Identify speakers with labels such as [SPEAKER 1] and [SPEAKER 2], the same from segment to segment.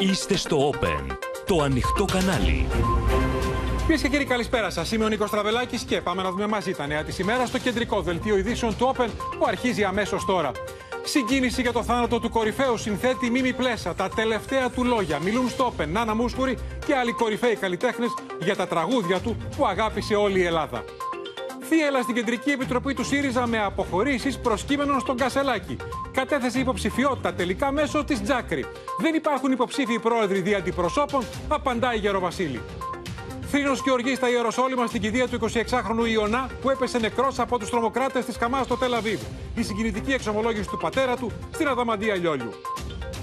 [SPEAKER 1] Είστε στο Open, το ανοιχτό κανάλι.
[SPEAKER 2] Κυρίες και κύριοι, καλησπέρα σας. Είμαι ο Νίκος Τραβελάκης και πάμε να δούμε μαζί τα νέα της ημέρας στο κεντρικό δελτίο ειδήσεων του Open που αρχίζει αμέσως τώρα. Συγκίνηση για το θάνατο του κορυφαίου συνθέτη Μίμη Πλέσα. Τα τελευταία του λόγια μιλούν στο Open. Νάνα Μούσκουρη και άλλοι κορυφαίοι καλλιτέχνες για τα τραγούδια του που αγάπησε όλη η Ελλάδα. Θύελα στην Κεντρική Επιτροπή του ΣΥΡΙΖΑ με αποχωρήσεις προσκύμενων στον Κασελάκη. Κατέθεσε υποψηφιότητα τελικά μέσω της Τζάκρη. Δεν υπάρχουν υποψήφιοι πρόεδροι δι' αντιπροσώπων, απαντάει η Γεροβασίλη. Θρήνος και οργής στα Ιεροσόλυμα στην κηδεία του 26χρονου Ιωνά που έπεσε νεκρός από τους τρομοκράτες της Χαμάς στο Τελαβίβ. Η συγκινητική εξομολόγηση του πατέρα του στην Αδαμαντία Λιόλιου.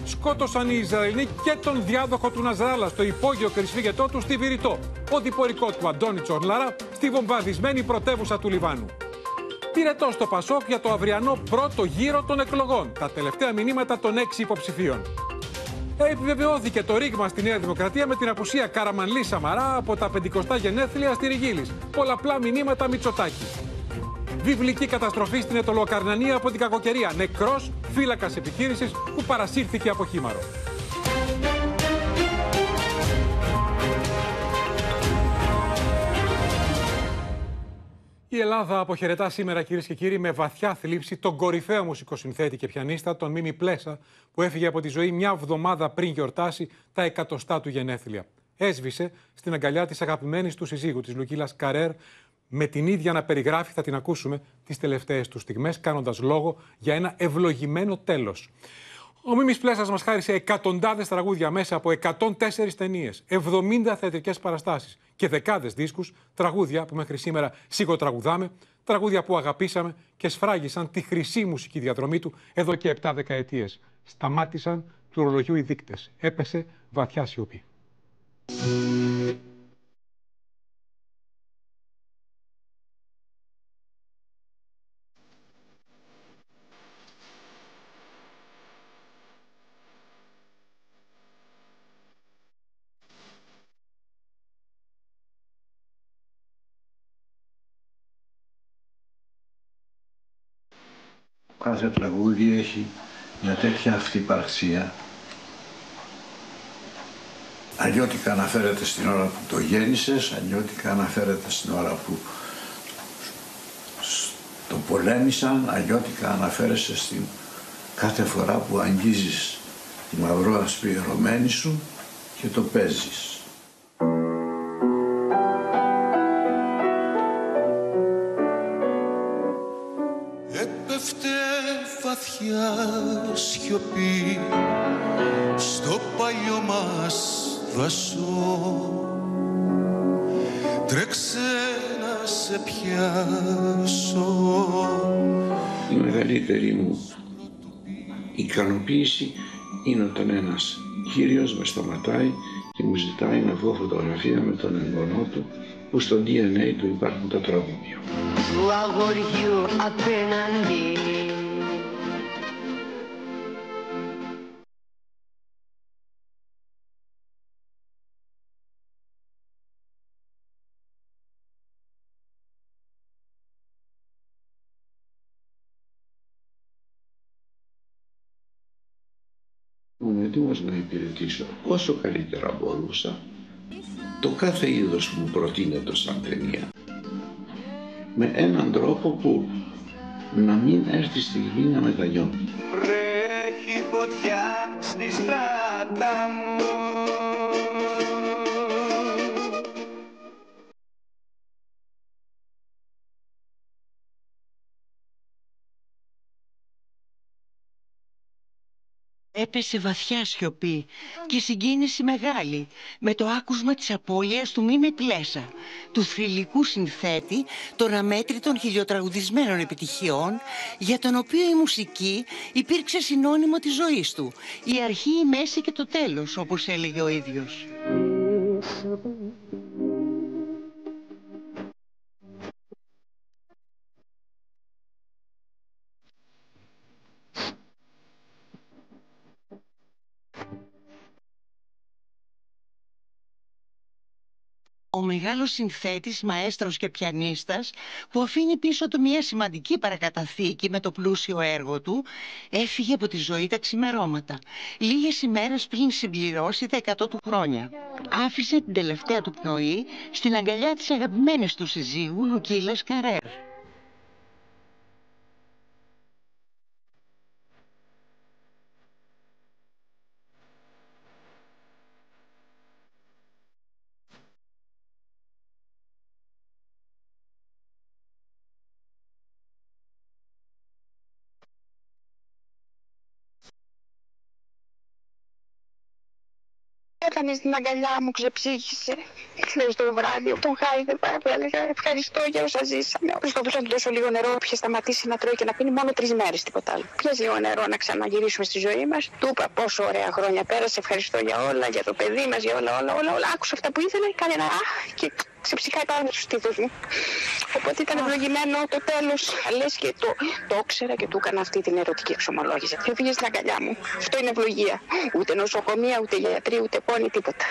[SPEAKER 2] Σκότωσαν οι Ισραηλοί και τον διάδοχο του Ναζράλα στο υπόγειο κρυσφύγετό του στη Βηρητό. Ο διπορικός του Αντώνη Τσορλάρα στη βομβαρδισμένη πρωτεύουσα του Λιβάνου. Πυρετό στο Πασόκ για το αυριανό πρώτο γύρο των εκλογών. Τα τελευταία μηνύματα των έξι υποψηφίων. Επιβεβαιώθηκε το ρήγμα στη Νέα Δημοκρατία με την απουσία Καραμανλή Σαμαρά από τα 50 γενέθλια στη Ριγίλης. Πολλαπλά μηνύματα Μητσοτάκη. Βιβλική καταστροφή στην Ετωλοκαρνανία από την κακοκαιρία. Νεκρός φύλακας επιχείρησης που παρασύρθηκε από χήμαρο. Η Ελλάδα αποχαιρετά σήμερα, κυρίες και κύριοι, με βαθιά θλίψη τον κορυφαίο μουσικοσυνθέτη και πιανίστα, τον Μίμη Πλέσα, που έφυγε από τη ζωή μια εβδομάδα πριν γιορτάσει τα εκατοστά του γενέθλια. Έσβησε στην αγκαλιά της αγαπημένης του συζύγου, της Λουκίλας Καρέρ, με την ίδια να περιγράφει, θα την ακούσουμε, τις τελευταίες τους στιγμές, κάνοντας λόγο για ένα ευλογημένο τέλος. Ο Μίμης Πλέσας μας χάρισε εκατοντάδες τραγούδια μέσα από 104 ταινίες, 70 θεατρικές παραστάσεις και δεκάδες δίσκους, τραγούδια που μέχρι σήμερα σιγοτραγουδάμε, τραγούδια που αγαπήσαμε και σφράγισαν τη χρυσή μουσική διαδρομή του εδώ και 7 δεκαετίες. Σταμάτησαν του ρολογιού οι δείκτες. Έπεσε βαθιά σιωπή.
[SPEAKER 3] Κάθε τραγούδι έχει μια τέτοια αυτυπαρξία. Αλλιώτικα αναφέρεται στην ώρα που το γέννησες, αλλιώτικα αναφέρεται στην ώρα που το πολέμησαν, αλλιώτικα αναφέρεσαι στην κάθε φορά που αγγίζεις τη μαυρό ασπιερωμένη σου και το παίζεις.
[SPEAKER 4] Σιωπή στο παλιό μας δασό. Τρέξε να σε πιάσω.
[SPEAKER 3] Η μεγαλύτερη μου ικανοποίηση είναι όταν ένας κύριος με σταματάει και μου ζητάει να βγω φωτογραφία με τον εγγονό του που στο DNA του υπάρχουν τα τραγούδια. Του αγοριού απέναντι έτοιμος να υπηρετήσω όσο καλύτερα μπορούσα το κάθε είδος που μου προτείνεται σαν ταινία με έναν τρόπο που να μην έρθει στιγμή να μεταγιώνει. Βρέχει φωτιά στη στράτα μου
[SPEAKER 5] Έπεσε βαθιά σιωπή και συγκίνηση μεγάλη με το άκουσμα της απώλειας του Μίμη Πλέσα, του θρηλυκού συνθέτη των αμέτρητων χιλιοτραγουδισμένων επιτυχιών για τον οποίο η μουσική υπήρξε συνώνυμο της ζωής του, η αρχή, η μέση και το τέλος όπως έλεγε ο ίδιος. Μεγάλος συνθέτης, μαέστρος και πιανίστας που αφήνει πίσω του μια σημαντική παρακαταθήκη με το πλούσιο έργο του έφυγε από τη ζωή τα ξημερώματα λίγες ημέρες πριν συμπληρώσει τα 100 του χρόνια. Άφησε την τελευταία του πνοή στην αγκαλιά της αγαπημένης του συζύγου Λουκίλας Καρέρ.
[SPEAKER 6] Έκανε στην αγκαλιά μου, ξεψύχησε. Χθε το βράδυ, τον χάιδευα, έλεγα ευχαριστώ για όσα ζήσαμε. Προσπαθούσα να του δώσω λίγο νερό, είχε σταματήσει να τρώει και να πίνει μόνο τρεις μέρες, τίποτα άλλο. Πιέ λίγο νερό να ξαναγυρίσουμε στη ζωή μας. Του είπα πόσο ωραία χρόνια πέρασε, ευχαριστώ για όλα, για το παιδί μας, για όλα, όλα, όλα. όλα. Άκουσα αυτά που ήθελα, έκανε ένα αχ και ξεψυχάει πάνω στου τοίχου μου. Οπότε ήταν ευλογημένο το τέλος. Λες και το, το ήξερα και του έκανα αυτή την ερωτική εξομολόγηση. Και πήγε στην αγκαλιά μου. Αυτό είναι ευλογία. Ούτε νοσοκομεία, ούτε γιατροί, ούτε πόνοι, τίποτα.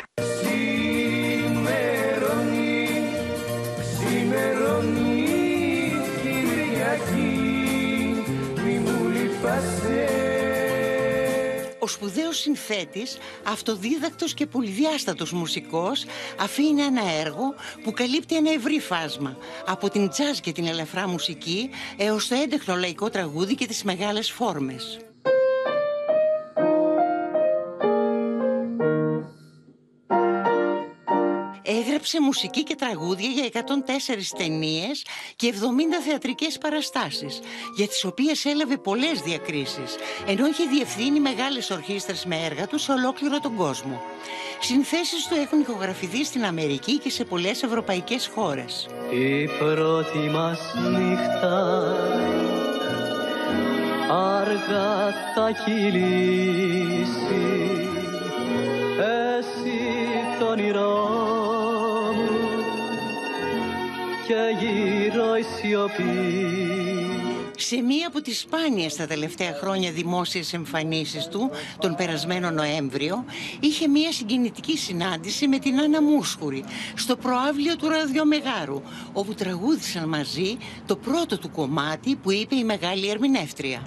[SPEAKER 5] Ο σπουδαίος συνθέτης, αυτοδίδακτος και πολυδιάστατος μουσικός, αφήνει ένα έργο που καλύπτει ένα ευρύ φάσμα, από την τζάζ και την ελαφρά μουσική έως το έντεχνο λαϊκό τραγούδι και τις μεγάλες φόρμες. Έγραψε μουσική και τραγούδια για 104 ταινίες και 70 θεατρικές παραστάσεις, για τις οποίες έλαβε πολλές διακρίσεις, ενώ είχε διευθύνει μεγάλες ορχήστρες με έργα του σε ολόκληρο τον κόσμο. Συνθέσεις του έχουν ηχογραφηθεί στην Αμερική και σε πολλές ευρωπαϊκές χώρες.
[SPEAKER 7] Η πρώτη μας νύχτα αργά θα κυλήσει εσύ το όνειρό μου και γύρω η σιωπή.
[SPEAKER 5] Σε μία από τις σπάνιες τα τελευταία χρόνια δημόσιες εμφανίσεις του, τον περασμένο Νοέμβριο, είχε μία συγκινητική συνάντηση με την Άννα Μούσχουρη στο προάβλιο του Ραδιομεγάρου, όπου τραγούδησαν μαζί το πρώτο του κομμάτι που είπε η μεγάλη ερμηνεύτρια.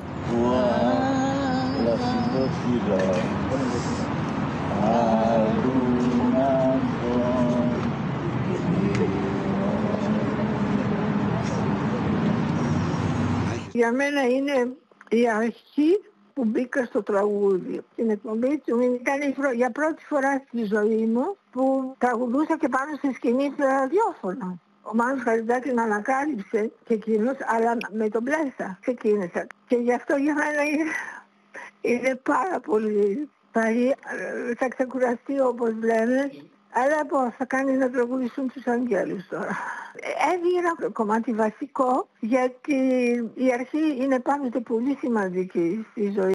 [SPEAKER 8] Για μένα είναι η αρχή που μπήκα στο τραγούδι. Την εκπομπή του ήταν για πρώτη φορά στη ζωή μου που τραγουδούσα και πάνω στη σκηνή στο ραδιόφωνο. Ο Μάνος Χαριντάκης με ανακάλυψε και εκείνος, αλλά με τον Πλέσσα ξεκίνησα. Και γι' αυτό για μένα είναι, είναι πάρα πολύ βαρύ. Θα ξεκουραστεί όπως λέμε. Αλλά πώς θα κάνεις να τραγουδήσουν τους αγγέλους τώρα. Έβγαινε ένα κομμάτι βασικό γιατί η αρχή είναι πάντοτε πολύ σημαντική στη ζωή.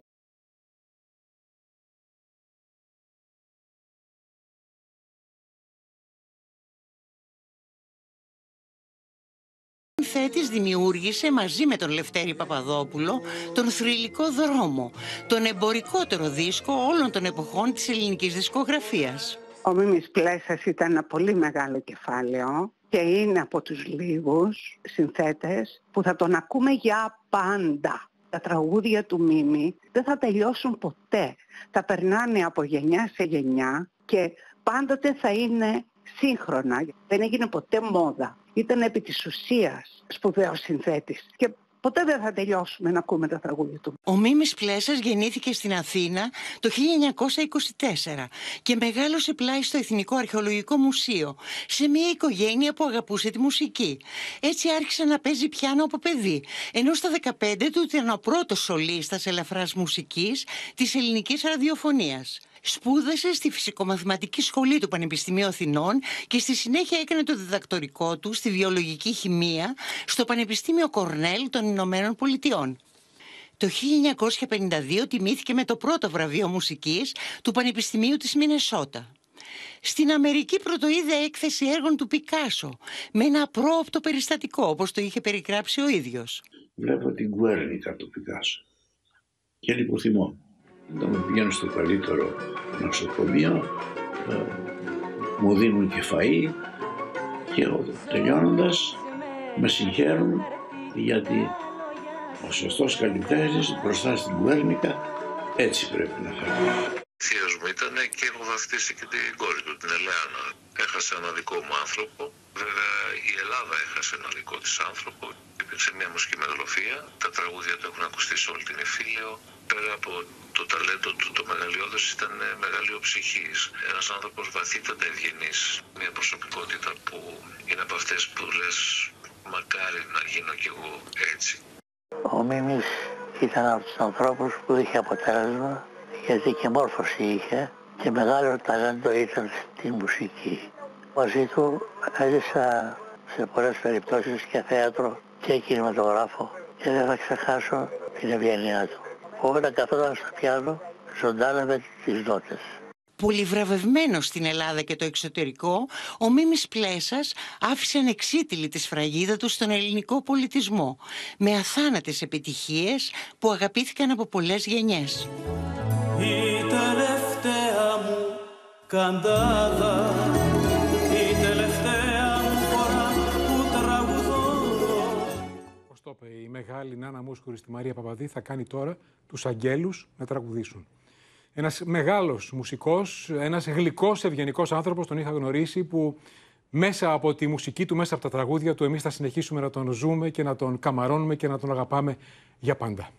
[SPEAKER 5] Θέτης δημιούργησε μαζί με τον Λευτέρη Παπαδόπουλο τον θρηλυκό δρόμο, τον εμπορικότερο δίσκο όλων των εποχών της ελληνικής δισκογραφίας.
[SPEAKER 9] Ο Μίμης Πλέσας ήταν ένα πολύ μεγάλο κεφάλαιο και είναι από τους λίγους συνθέτες που θα τον ακούμε για πάντα. Τα τραγούδια του Μίμη δεν θα τελειώσουν ποτέ. Θα περνάνε από γενιά σε γενιά και πάντοτε θα είναι σύγχρονα. Δεν έγινε ποτέ μόδα. Ήταν επί της ουσίας σπουδαίος συνθέτης. Και ποτέ δεν θα τελειώσουμε να ακούμε τα τραγούδια του.
[SPEAKER 5] Ο Μίμης Πλέσας γεννήθηκε στην Αθήνα το 1924 και μεγάλωσε πλάι στο Εθνικό Αρχαιολογικό Μουσείο σε μια οικογένεια που αγαπούσε τη μουσική. Έτσι άρχισε να παίζει πιάνο από παιδί, ενώ στα 15 του ήταν ο πρώτος σολίστας ελαφράς μουσικής της ελληνικής ραδιοφωνίας. Σπούδασε στη Φυσικομαθηματική Σχολή του Πανεπιστημίου Αθηνών και στη συνέχεια έκανε το διδακτορικό του στη Βιολογική Χημεία στο Πανεπιστήμιο Κορνέλ των Ηνωμένων Πολιτειών. Το 1952 τιμήθηκε με το πρώτο βραβείο μουσικής του Πανεπιστημίου της Μινεσότα. Στην Αμερική πρωτοείδε έκθεση έργων του Πικάσο με ένα απρόοπτο περιστατικό όπως το είχε περιγράψει ο ίδιος.
[SPEAKER 3] Βλέπω την Γκουέρνικα του Πικάσο και λιποθυμώ όταν με πηγαίνω στο καλύτερο νοσοκομείο, ε, μου δίνουν και φαΐ Και τελειώνοντας με συγχαίρουν γιατί ο σωστός καλλιτέχνης μπροστά στην Κουέρνικα έτσι πρέπει να φέρει.
[SPEAKER 10] Θείος μου ήταν και έχω βαφτίσει και την κόρη του, την Ελέανα. Έχασε ένα δικό μου άνθρωπο. Βέβαια η Ελλάδα έχασε ένα δικό της άνθρωπο. Υπήρξε μια μουσική μεγαλοφία. Τα τραγούδια του έχουν ακουστεί σε όλη την Εφήλαιο. Πέρα από το ταλέντο του, το μεγαλειώδες ήταν μεγαλείο ψυχής. Ένας άνθρωπος βαθύτατα ευγενής. Μια προσωπικότητα που είναι από αυτές που λες μακάρι να γίνω κι εγώ έτσι.
[SPEAKER 11] Ο Μίμης ήταν από τους ανθρώπους που είχε αποτέλεσμα γιατί και μόρφωση είχε και μεγάλο ταλέντο ήταν στη μουσική. Μαζί του έζησα σε πολλές περιπτώσεις και θέατρο και κινηματογράφο και δεν θα ξεχάσω την ευγενία του. Όταν καθόταν στο πιάνο, ζωντάνευε τις νότες.
[SPEAKER 5] Πολυβραβευμένος στην Ελλάδα και το εξωτερικό, ο Μίμης Πλέσας άφησε ανεξίτηλη τη σφραγίδα του στον ελληνικό πολιτισμό, με αθάνατες επιτυχίες που αγαπήθηκαν από πολλές γενιές.
[SPEAKER 7] Η τελευταία μου καντάδα
[SPEAKER 2] το είπε η μεγάλη Νάνα Μούσκουρη στη Μαρία Παπαδή θα κάνει τώρα τους αγγέλους να τραγουδήσουν. Ένας μεγάλος μουσικός, ένας γλυκός ευγενικός άνθρωπος τον είχα γνωρίσει που μέσα από τη μουσική του, μέσα από τα τραγούδια του εμείς θα συνεχίσουμε να τον ζούμε και να τον καμαρώνουμε και να τον αγαπάμε για πάντα.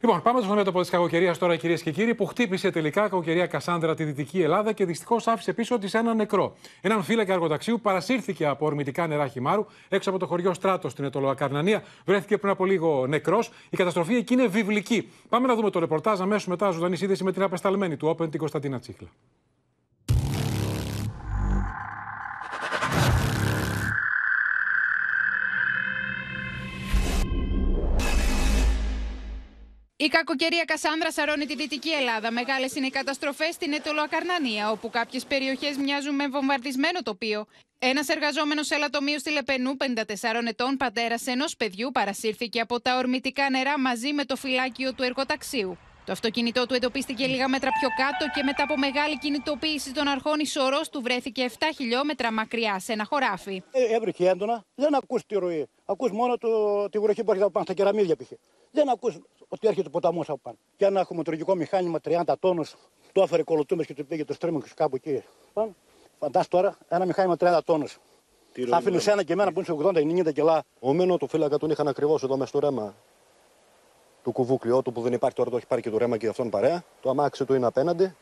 [SPEAKER 2] Λοιπόν, πάμε στο μέτωπο της κακοκαιρίας τώρα, κυρίες και κύριοι, που χτύπησε τελικά κακοκαιρία Κασάνδρα τη Δυτική Ελλάδα και δυστυχώς άφησε πίσω της ένα νεκρό. Έναν φύλακα αργοταξίου παρασύρθηκε από ορμητικά νερά χυμάρου έξω από το χωριό Στράτος στην Ετωλοακαρνανία. Βρέθηκε πριν από λίγο νεκρός. Η καταστροφή εκεί είναι βιβλική. Πάμε να δούμε το ρεπορτάζ αμέσως μετά ζωντανή σύνδεση με την απεσταλμένη του Open, την Κωνσταντίνα Τσίχλα.
[SPEAKER 12] Η κακοκαιρία Κασάνδρα σαρώνει τη Δυτική Ελλάδα. Μεγάλες είναι οι καταστροφές στην Ετωλοακαρνανία, όπου κάποιες περιοχές μοιάζουν με βομβαρδισμένο τοπίο. Ένας εργαζόμενος ελαττωμίου στη Λεπενού, 54 ετών, πατέρας ενός παιδιού, παρασύρθηκε από τα ορμητικά νερά μαζί με το φυλάκιο του εργοταξίου. Το αυτοκίνητό του εντοπίστηκε λίγα μέτρα πιο κάτω και μετά από μεγάλη κινητοποίηση των αρχών, η σωρός του βρέθηκε 7 χιλιόμετρα μακριά σε ένα χωράφι.
[SPEAKER 13] Ε, έβρεχε έντονα, δεν ακούς τη ροή. Ακούς μόνο το, τη βροχή που έρχεται από πάνω στα κεραμίδια π.χ. Δεν ακούς ότι έρχεται ο ποταμός από πάνω. Και ένα χωματουργικό μηχάνημα 30 τόνους, το έφερε κολοτούμε και του πήγε το στρίμμα κάπου εκεί πάνω. Φαντάσου τώρα ένα μηχάνημα 30 τόνους. Θα αφήνεις ένα και εμένα που είναι σε 80-90 κιλά.
[SPEAKER 14] Ο μένο του φύλακα τον είχαν ακριβώς εδώ μέσα στο ρέμα του κουβούκλειό του που δεν υπάρχει τώρα, το έχει πάρει και το ρέμα και αυτόν παρέα. Το αμάξι του είναι απέναντι.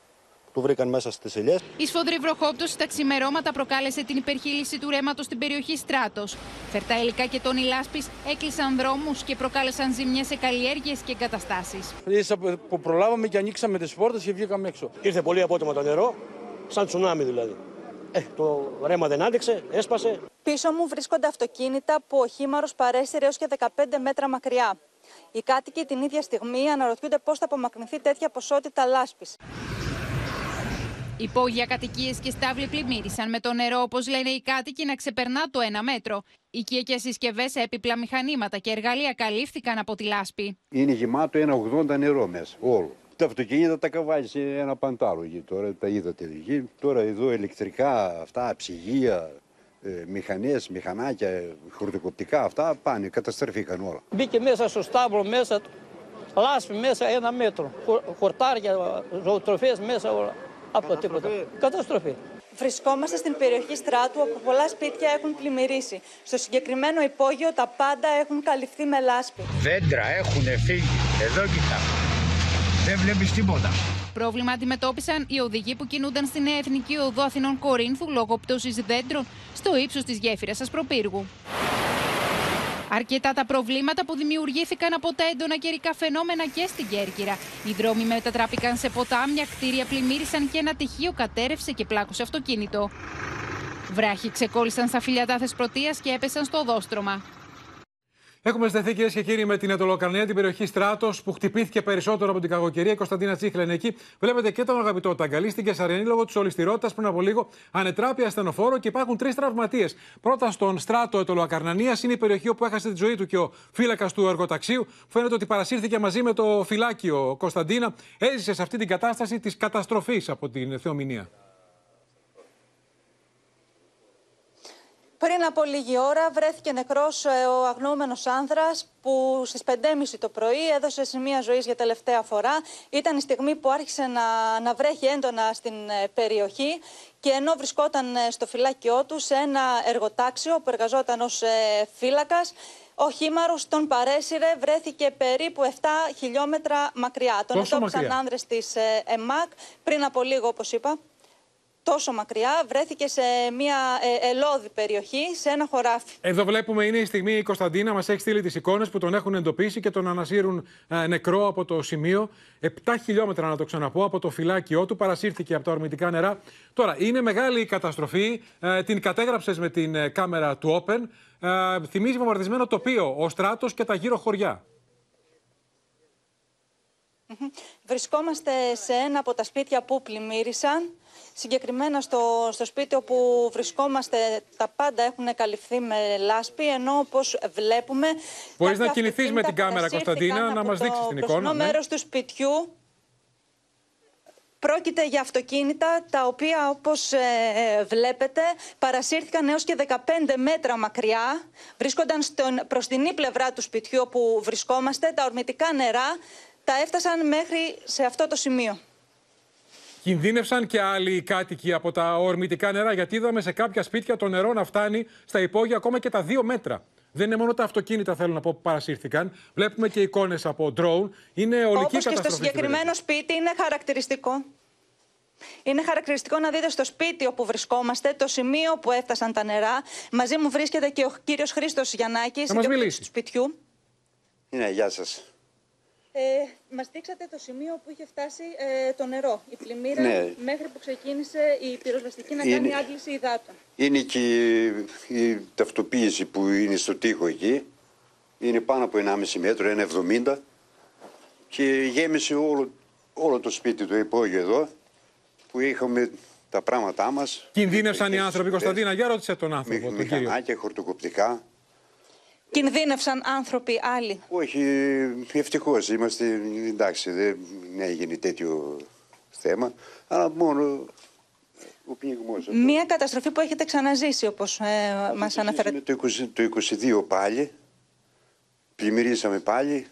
[SPEAKER 14] Του βρήκαν μέσα στις ελιές.
[SPEAKER 12] Η σφοδρή βροχόπτωση τα ξημερώματα προκάλεσε την υπερχείληση του ρέματος στην περιοχή Στράτος. Φερτά υλικά και τόνοι λάσπης έκλεισαν δρόμους και προκάλεσαν ζημιές σε καλλιέργειες και εγκαταστάσεις.
[SPEAKER 13] Ίσα που προλάβαμε και ανοίξαμε τις πόρτες και βγήκαμε έξω. Ήρθε πολύ απότομα το νερό, σαν τσουνάμι δηλαδή. Ε, το ρέμα δεν άντεξε, έσπασε.
[SPEAKER 15] Πίσω μου βρίσκονται αυτοκίνητα που ο χήμαρος παρέσυρε έως και 15 μέτρα μακριά. Οι κάτοικοι την ίδια στιγμή αναρωτιούνται πώς θα απομακρυνθεί τέτοια ποσότητα λάσπης.
[SPEAKER 12] Υπόγεια κατοικίες και στάβλοι πλημμύρισαν με το νερό, όπως λένε οι κάτοικοι, να ξεπερνά το ένα μέτρο. Οικιακέ συσκευές, έπιπλα μηχανήματα και εργαλεία καλύφθηκαν από τη λάσπη.
[SPEAKER 16] Είναι γεμάτο ένα 80 νερό μέσα, όλο. Τα αυτοκίνητα τα καβάζει σε ένα παντάρο εκεί τώρα, τα είδατε εκεί. Τώρα εδώ ηλεκτρικά, αυτά, ψυγεία, ε, μηχανές, μηχανάκια, χορτοκοπτικά αυτά πάνε, καταστραφήκαν όλα.
[SPEAKER 13] Μπήκε μέσα στο στάβλο μέσα, λάσπη μέσα ένα μέτρο, χορτάρια, ζωοτροφές μέσα όλα. Από τίποτα. Καταστροφή.
[SPEAKER 15] Βρισκόμαστε στην περιοχή Στράτου όπου πολλά σπίτια έχουν πλημμυρίσει. Στο συγκεκριμένο υπόγειο τα πάντα έχουν καλυφθεί με λάσπη.
[SPEAKER 17] Δέντρα έχουν φύγει. Εδώ κοιτά. Δεν βλέπεις τίποτα.
[SPEAKER 12] Πρόβλημα αντιμετώπισαν οι οδηγοί που κινούνταν στην Εθνική Οδό Αθηνών Κορίνθου λόγω πτώσης δέντρων στο ύψος της γέφυρας Ασπροπύργου. Αρκετά τα προβλήματα που δημιουργήθηκαν από τα έντονα καιρικά φαινόμενα και στην Κέρκυρα. Οι δρόμοι μετατράπηκαν σε ποτάμια, κτίρια πλημμύρισαν και ένα τυχείο κατέρευσε και πλάκωσε αυτοκίνητο. Βράχοι ξεκόλλησαν στα φιλιατά θεσπρωτεία και έπεσαν στο οδόστρωμα.
[SPEAKER 2] Έχουμε στεθεί κυρίες και κύριοι με την Ετωλοκαρνία, την περιοχή Στράτος, που χτυπήθηκε περισσότερο από την κακοκαιρία. Η Κωνσταντίνα Τσίχλα είναι εκεί. Βλέπετε και τον αγαπητό Ταγκαλή στην Κεσαριανή λόγω της ολιστηρότητας πριν από λίγο. Ανετράπει ασθενοφόρο και υπάρχουν τρεις τραυματίες. Πρώτα στον Στράτο Ετωλοκαρνανίας είναι η περιοχή όπου έχασε τη ζωή του και ο φύλακας του εργοταξίου. Φαίνεται ότι παρασύρθηκε μαζί με το φυλάκιο Κωνσταντίνα. Έζησε σε αυτή την κατάσταση της καταστροφής από την θεομηνία.
[SPEAKER 15] Πριν από λίγη ώρα βρέθηκε νεκρός ε, ο αγνοούμενος άνδρας που στις 5.30 το πρωί έδωσε σημεία ζωής για τελευταία φορά. Ήταν η στιγμή που άρχισε να, να βρέχει έντονα στην ε, περιοχή και ενώ βρισκόταν ε, στο φυλάκιό του σε ένα εργοτάξιο που εργαζόταν ως φύλακας, ο Χήμαρος τον παρέσυρε, βρέθηκε περίπου 7 χιλιόμετρα μακριά. Τον εντόπισαν άνδρες της ΕΜΑΚ πριν από λίγο όπως είπα τόσο μακριά, βρέθηκε σε μια ε, ελώδη περιοχή, σε ένα χωράφι.
[SPEAKER 2] Εδώ βλέπουμε είναι η στιγμή η Κωνσταντίνα μας έχει στείλει τις εικόνες που τον έχουν εντοπίσει και τον ανασύρουν ε, νεκρό από το σημείο. 7 χιλιόμετρα, να το ξαναπώ, από το φυλάκιό του, παρασύρθηκε από τα ορμητικά νερά. Τώρα, είναι μεγάλη η καταστροφή. Ε, την κατέγραψες με την ε, κάμερα του Open. Ε, θυμίζει βομβαρδισμένο τοπίο, ο στράτος και τα γύρω χωριά.
[SPEAKER 15] Βρισκόμαστε σε ένα από τα σπίτια που πλημμύρισαν. Συγκεκριμένα στο, στο σπίτι όπου βρισκόμαστε τα πάντα έχουν καλυφθεί με λάσπη, ενώ όπως βλέπουμε...
[SPEAKER 2] Μπορείς να κινηθείς με την κάμερα, Κωνσταντίνα, να μας δείξεις την εικόνα.
[SPEAKER 15] Στο ναι. μέρος του σπιτιού Πρόκειται για αυτοκίνητα τα οποία όπως ε, ε, βλέπετε παρασύρθηκαν έως και 15 μέτρα μακριά. Βρίσκονταν στον προστινή πλευρά του σπιτιού όπου βρισκόμαστε. Τα ορμητικά νερά τα έφτασαν μέχρι σε αυτό το σημείο.
[SPEAKER 2] Κινδύνευσαν και άλλοι κάτοικοι από τα ορμητικά νερά, γιατί είδαμε σε κάποια σπίτια το νερό να φτάνει στα υπόγεια ακόμα και τα δύο μέτρα. Δεν είναι μόνο τα αυτοκίνητα, θέλω να πω, που παρασύρθηκαν. Βλέπουμε και εικόνες από drone. Είναι ολική Όπως καταστροφή.
[SPEAKER 15] και στο συγκεκριμένο σπίτι είναι χαρακτηριστικό. Είναι χαρακτηριστικό να δείτε στο σπίτι όπου βρισκόμαστε το σημείο που έφτασαν τα νερά. Μαζί μου βρίσκεται και ο κύριος Χρήστος Γιαννάκης,
[SPEAKER 2] του
[SPEAKER 15] σπιτιού.
[SPEAKER 16] Ναι, γεια σας.
[SPEAKER 15] Ε, Μας δείξατε το σημείο που είχε φτάσει ε, το νερό, η πλημμύρα,
[SPEAKER 16] ναι.
[SPEAKER 15] μέχρι που ξεκίνησε η πυροσβεστική να είναι, κάνει άντληση υδάτων.
[SPEAKER 16] Είναι και η, η ταυτοποίηση που είναι στο τοίχο εκεί. Είναι πάνω από 1,5 μέτρο, 1,70 και γέμισε όλο, όλο το σπίτι το υπόγειο εδώ που είχαμε τα πράγματά μας.
[SPEAKER 2] Κινδύνευσαν οι άνθρωποι, Κωνσταντίνα, για ρώτησε τον άνθρωπο.
[SPEAKER 16] Μη, μηχανάκια, χορτοκοπτικά.
[SPEAKER 15] Κινδύνευσαν άνθρωποι άλλοι.
[SPEAKER 16] Όχι, ευτυχώς είμαστε εντάξει, δεν έγινε τέτοιο θέμα. Αλλά μόνο ο πνιγμό.
[SPEAKER 15] Μία καταστροφή που έχετε ξαναζήσει, όπως ε, μας αναφέρατε.
[SPEAKER 16] Το, 20, το 22 πάλι. Πλημμυρίσαμε πάλι.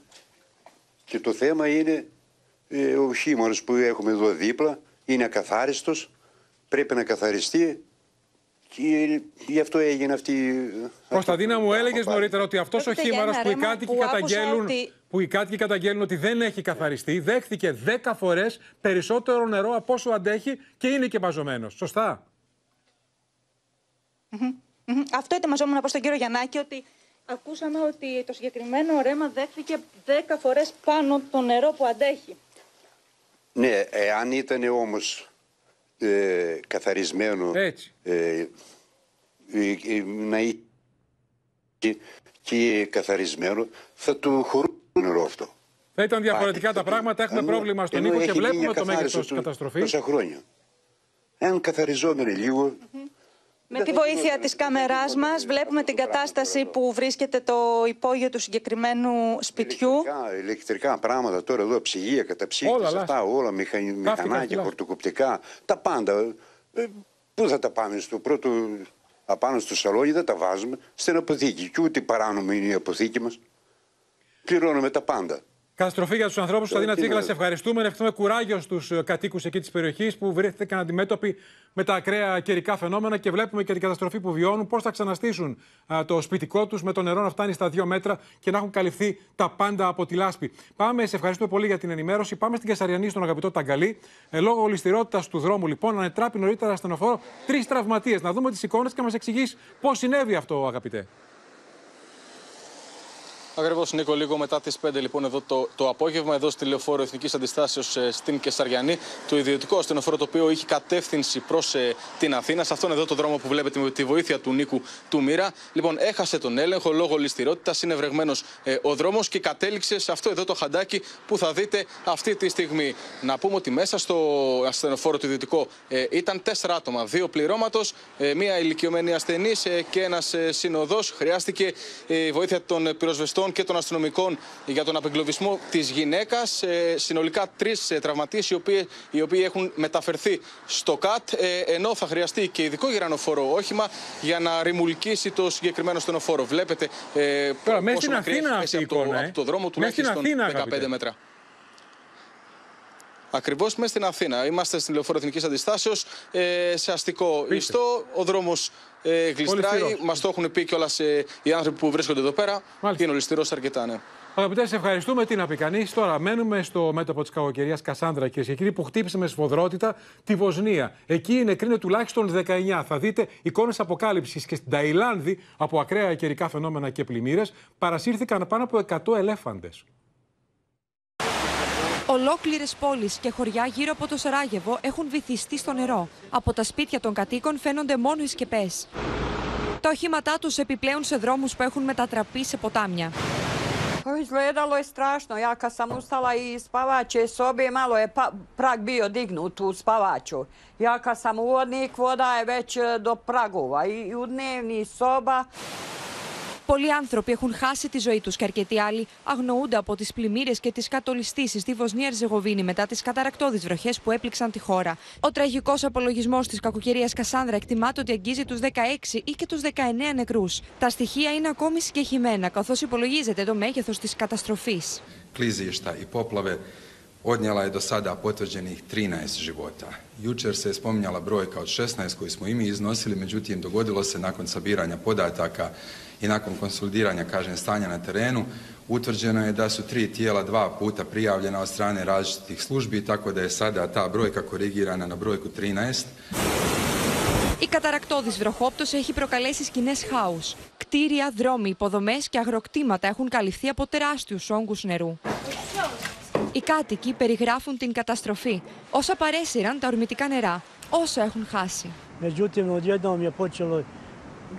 [SPEAKER 16] Και το θέμα είναι ε, ο χήμαρος που έχουμε εδώ δίπλα είναι ακαθάριστος, πρέπει να καθαριστεί και γι' αυτό έγινε αυτή.
[SPEAKER 2] Κωνσταντίνα, μου έλεγες νωρίτερα ότι αυτός ο χήμαρο που οι κάτοικοι καταγγέλνουν.
[SPEAKER 15] Ότι...
[SPEAKER 2] Που οι κάτοικοι καταγγέλνουν ότι δεν έχει καθαριστεί, δέχθηκε 10 φορές περισσότερο νερό από όσο αντέχει και είναι και μαζωμένος. Σωστά;
[SPEAKER 15] Αυτό ετοιμαζόμουν να πω στον κύριο Γιαννάκη ότι ακούσαμε ότι το συγκεκριμένο ρέμα δέχθηκε 10 φορές πάνω το νερό που αντέχει.
[SPEAKER 16] Ναι, αν ήταν όμως ε, καθαρισμένο
[SPEAKER 2] Έτσι.
[SPEAKER 16] Ε, ε, ε να και, και καθαρισμένο θα του χωρούν νερό αυτό.
[SPEAKER 2] Θα ήταν διαφορετικά τα πράγματα. Έχουμε πρόβλημα στον Νίκο και βλέπουμε το μέγεθος της καταστροφής.
[SPEAKER 16] Τόσα χρόνια. Εάν καθαριζόμενοι λίγο,
[SPEAKER 15] με τη βοήθεια της κάμεράς μας βλέπουμε την κατάσταση που βρίσκεται το υπόγειο του συγκεκριμένου σπιτιού.
[SPEAKER 16] Ηλεκτρικά, ηλεκτρικά πράγματα τώρα εδώ, ψυγεία, καταψύκτες, αυτά όλα, μηχανάκια, χορτοκοπτικά, τα πάντα. Ε, πού θα τα πάμε στο πρώτο, απάνω στο σαλόνι, δεν τα βάζουμε, στην αποθήκη. Και ούτε παράνομη είναι η αποθήκη μας. Πληρώνουμε τα πάντα.
[SPEAKER 2] Καταστροφή για τους ανθρώπους. Κωνσταντίνα Τσίκλα, σε ευχαριστούμε. Ευχαριστούμε κουράγιο στους ε, κατοίκους εκεί της περιοχής που βρέθηκαν αντιμέτωποι με τα ακραία καιρικά φαινόμενα και βλέπουμε και την καταστροφή που βιώνουν. Πώς θα ξαναστήσουν το σπιτικό τους με το νερό να φτάνει στα δύο μέτρα και να έχουν καλυφθεί τα πάντα από τη λάσπη. Πάμε, σε ευχαριστούμε πολύ για την ενημέρωση. Πάμε στην Κεσαριανή, στον αγαπητό Ταγκαλή. Ε, λόγω ολιστηρότητας του δρόμου, λοιπόν, ανετράπει νωρίτερα ασθενοφόρο τρεις τραυματίες. Να δούμε τις εικόνες και μας εξηγείς πώς συνέβη αυτό, αγαπητέ.
[SPEAKER 18] Ακριβώς, Νίκο, λίγο μετά τις 5 λοιπόν εδώ το, το απόγευμα, εδώ στη λεωφόρο Εθνικής Αντιστάσεως ε, στην Κεσαριανή, το ιδιωτικό ασθενοφόρο το οποίο είχε κατεύθυνση προς ε, την Αθήνα, σε αυτόν εδώ το δρόμο που βλέπετε με τη βοήθεια του Νίκου του Μοίρα. Λοιπόν, έχασε τον έλεγχο λόγω ληστηρότητας, είναι βρεγμένος ε, ο δρόμος και κατέληξε σε αυτό εδώ το χαντάκι που θα δείτε αυτή τη στιγμή. Να πούμε ότι μέσα στο ασθενοφόρο του ιδιωτικό ε, ήταν τέσσερα άτομα, δύο πληρώματος, ε, μία ηλικιωμένη ασθενής και ένας συνοδό. Χρειάστηκε η βοήθεια των πυροσβεστών πολιτών και των αστυνομικών για τον απεγκλωβισμό της γυναίκας. Ε, συνολικά τρεις τραυματίες, οι, οποίοι, οι οποίοι έχουν μεταφερθεί στο ΚΑΤ, ε, ενώ θα χρειαστεί και ειδικό γυρανοφόρο όχημα για να ρημουλκίσει το συγκεκριμένο στενοφόρο. Βλέπετε ε,
[SPEAKER 2] Τώρα, μέσα
[SPEAKER 18] πόσο
[SPEAKER 2] στην
[SPEAKER 18] μακριά έχει
[SPEAKER 2] Αθήνα
[SPEAKER 18] πέσει
[SPEAKER 2] αυτή η
[SPEAKER 18] από, το,
[SPEAKER 2] εικόνα, ε.
[SPEAKER 18] από το δρόμο
[SPEAKER 2] Μέσα στην
[SPEAKER 18] τουλάχιστον
[SPEAKER 2] Αθήνα,
[SPEAKER 18] 15
[SPEAKER 2] αγαπητέ.
[SPEAKER 18] μέτρα. Ακριβώς μέσα στην Αθήνα. Είμαστε στην λεωφόρο Εθνικής Αντιστάσεως ε, σε αστικό ιστό. Ο δρόμος ε, γλιστράει.
[SPEAKER 2] ληστηρός.
[SPEAKER 18] Μας το έχουν πει κιόλας ε, οι άνθρωποι που βρίσκονται εδώ πέρα. Είναι ο ληστηρό αρκετά, ναι.
[SPEAKER 2] Αγαπητές, σε ευχαριστούμε. Τι να πει κανείς. Τώρα μένουμε στο μέτωπο της κακοκαιρίας Κασάνδρα, κυρίες και κύριοι, που χτύπησε με σφοδρότητα τη Βοσνία. Εκεί είναι κρίνε τουλάχιστον 19. Θα δείτε εικόνες αποκάλυψης και στην Ταϊλάνδη από ακραία καιρικά φαινόμενα και πλημμύρες παρασύρθηκαν πάνω από 100 ελέφαντες.
[SPEAKER 19] Ολόκληρες πόλεις και χωριά γύρω από το Σαράγεβο έχουν βυθιστεί στο νερό. Από τα σπίτια των κατοίκων φαίνονται μόνο οι σκεπές. Τα οχήματά τους επιπλέουν σε δρόμους που έχουν μετατραπεί σε ποτάμια.
[SPEAKER 20] Pa izgledalo je strašno. Ja kad sam ustala iz spavaće sobe, malo je pa, prag bio dignut u spavaću. Ja kad sam uvodnik, voda je već e, do pragova i, i u dnevni soba.
[SPEAKER 19] Πολλοί άνθρωποι έχουν χάσει τη ζωή τους και αρκετοί άλλοι αγνοούνται από τις πλημμύρες και τις κατολιστήσεις στη Βοσνία Ερζεγοβίνη μετά τις καταρακτώδεις βροχές που έπληξαν τη χώρα. Ο τραγικός απολογισμός της κακοκαιρίας Κασάνδρα εκτιμάται ότι αγγίζει τους 16 ή και τους 19 νεκρούς. Τα στοιχεία είναι ακόμη συγκεχημένα, καθώς υπολογίζεται το μέγεθος της καταστροφής.
[SPEAKER 21] klizišta i poplave odnijela je do sada potvrđenih 13 života. Jučer se je spominjala brojka od 16 koju smo i mi iznosili, međutim dogodilo se nakon sabiranja podataka i nakon konsolidiranja, kažem, stanja na terenu, utvrđeno je da su tri tijela dva puta prijavljena od strane različitih službi, tako da je sada ta brojka korigirana na brojku 13.
[SPEAKER 19] Η καταρακτώδης βροχόπτωση έχει προκαλέσει σκηνές χάους. Κτίρια, δρόμοι, υποδομές και αγροκτήματα έχουν καλυφθεί από τεράστιους όγκους νερού. Οι κάτοικοι περιγράφουν την καταστροφή, όσα παρέσυραν τα ορμητικά νερά, όσα έχουν χάσει.
[SPEAKER 22] Međutim, odjednom je počelo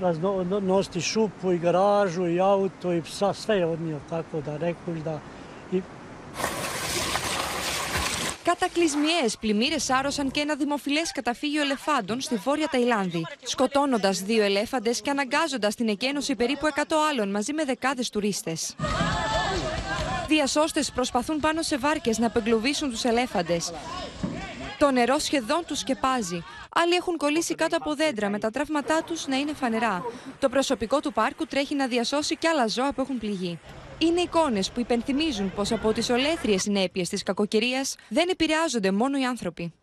[SPEAKER 22] razno- nositi šupu i garažu i auto i psa, sve je odnio, tako da rekli da i
[SPEAKER 19] Κατακλυσμιαίε πλημμύρες άρρωσαν και ένα δημοφιλές καταφύγιο ελεφάντων στη βόρεια Ταϊλάνδη, σκοτώνοντας δύο ελέφαντες και αναγκάζοντας την εκένωση περίπου 100 άλλων μαζί με δεκάδες τουρίστες. Διασώστες προσπαθούν πάνω σε βάρκες να απεγκλωβίσουν τους ελέφαντες. Το νερό σχεδόν τους σκεπάζει. Άλλοι έχουν κολλήσει κάτω από δέντρα με τα τραύματά τους να είναι φανερά. Το προσωπικό του πάρκου τρέχει να διασώσει και άλλα ζώα που έχουν πληγεί. Είναι εικόνες που υπενθυμίζουν πως από τις ολέθριες συνέπειες της κακοκαιρίας δεν επηρεάζονται μόνο οι άνθρωποι.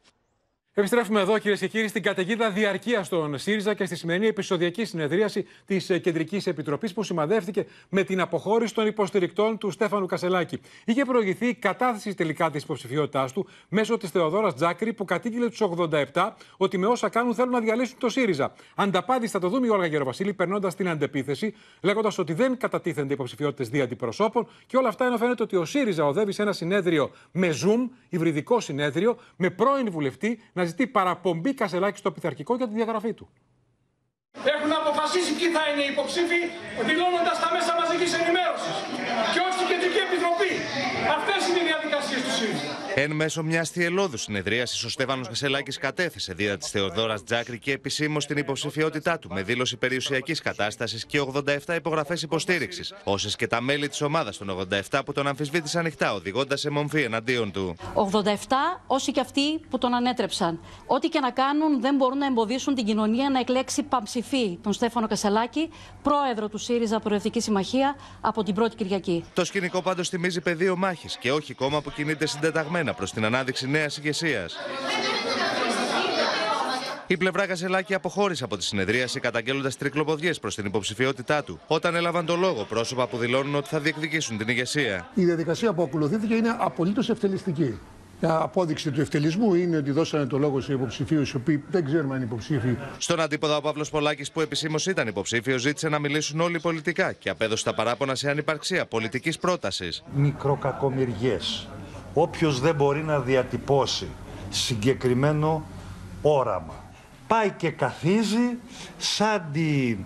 [SPEAKER 2] Επιστρέφουμε εδώ, κυρίες και κύριοι, στην καταιγίδα διαρκείας των ΣΥΡΙΖΑ και στη σημερινή επεισοδιακή συνεδρίαση της Κεντρικής Επιτροπής που σημαδεύτηκε με την αποχώρηση των υποστηρικτών του Στέφανου Κασελάκη. Είχε προηγηθεί η κατάθεση τελικά της υποψηφιότητάς του μέσω της Θεοδόρας Τζάκρη που κατήγγειλε τους 87 ότι με όσα κάνουν θέλουν να διαλύσουν το ΣΥΡΙΖΑ. Ανταπάντηση θα το δούμε η Όλγα Γεροβασίλη περνώντας την αντεπίθεση, λέγοντας ότι δεν κατατίθενται υποψηφιότητες δι' αντιπροσώπων και όλα αυτά ενώ φαίνεται ότι ο ΣΥΡΙΖΑ οδεύει σε ένα συνέδριο με Zoom, υβριδικό συνέδριο, με πρώην βουλευτή να ζητεί παραπομπή Κασελάκη στο πειθαρχικό για τη διαγραφή του.
[SPEAKER 23] Έχουν αποφασίσει ποιοι θα είναι οι υποψήφοι, δηλώνοντας τα μέσα μαζικής ενημέρωσης. Και όχι στην Κεντρική Επιτροπή. Αυτές είναι οι διαδικασίες του ΣΥΡΙΖΑ.
[SPEAKER 24] Εν μέσω μιας θυελώδους συνεδρίασης, ο Στέφανος Κασελάκης κατέθεσε δίδα της Θεοδόρας Τζάκρη και επισήμως την υποψηφιότητά του με δήλωση περιουσιακής κατάστασης και 87 υπογραφές υποστήριξης, όσες και τα μέλη της ομάδας των 87 που τον αμφισβήτησαν ανοιχτά, οδηγώντα σε μομφή εναντίον του.
[SPEAKER 25] 87 όσοι και αυτοί που τον ανέτρεψαν. Ό,τι και να κάνουν δεν μπορούν να εμποδίσουν την κοινωνία να εκλέξει παμψηφί τον Στέφανο Κασελάκη, πρόεδρο του ΣΥΡΙΖΑ Προεδρική Συμμαχία από την πρώτη Κυριακή.
[SPEAKER 24] Το σκηνικό πάντως θυμίζει πεδίο μάχης και όχι κόμμα που κινείται συντεταγμένα προς την ανάδειξη νέας ηγεσίας. Η πλευρά Κασελάκη αποχώρησε από τη συνεδρίαση καταγγέλλοντας τρικλοποδιές προς την υποψηφιότητά του, όταν έλαβαν το λόγο πρόσωπα που δηλώνουν ότι θα διεκδικήσουν την ηγεσία.
[SPEAKER 26] Η διαδικασία που ακολουθήθηκε είναι απολύτως ευτελιστική. Μια απόδειξη του ευτελισμού είναι ότι δώσανε το λόγο σε υποψηφίους, οι οποίοι δεν ξέρουμε αν είναι υποψήφοι.
[SPEAKER 24] Στον αντίποδα, ο Παύλος Πολάκης, που επισήμως ήταν υποψήφιος, ζήτησε να μιλήσουν όλοι πολιτικά και απέδωσε τα παράπονα σε ανυπαρξία πολιτικής πρότασης.
[SPEAKER 27] μικροκακομυριές. Όποιος δεν μπορεί να διατυπώσει συγκεκριμένο όραμα. Πάει και καθίζει σαν τη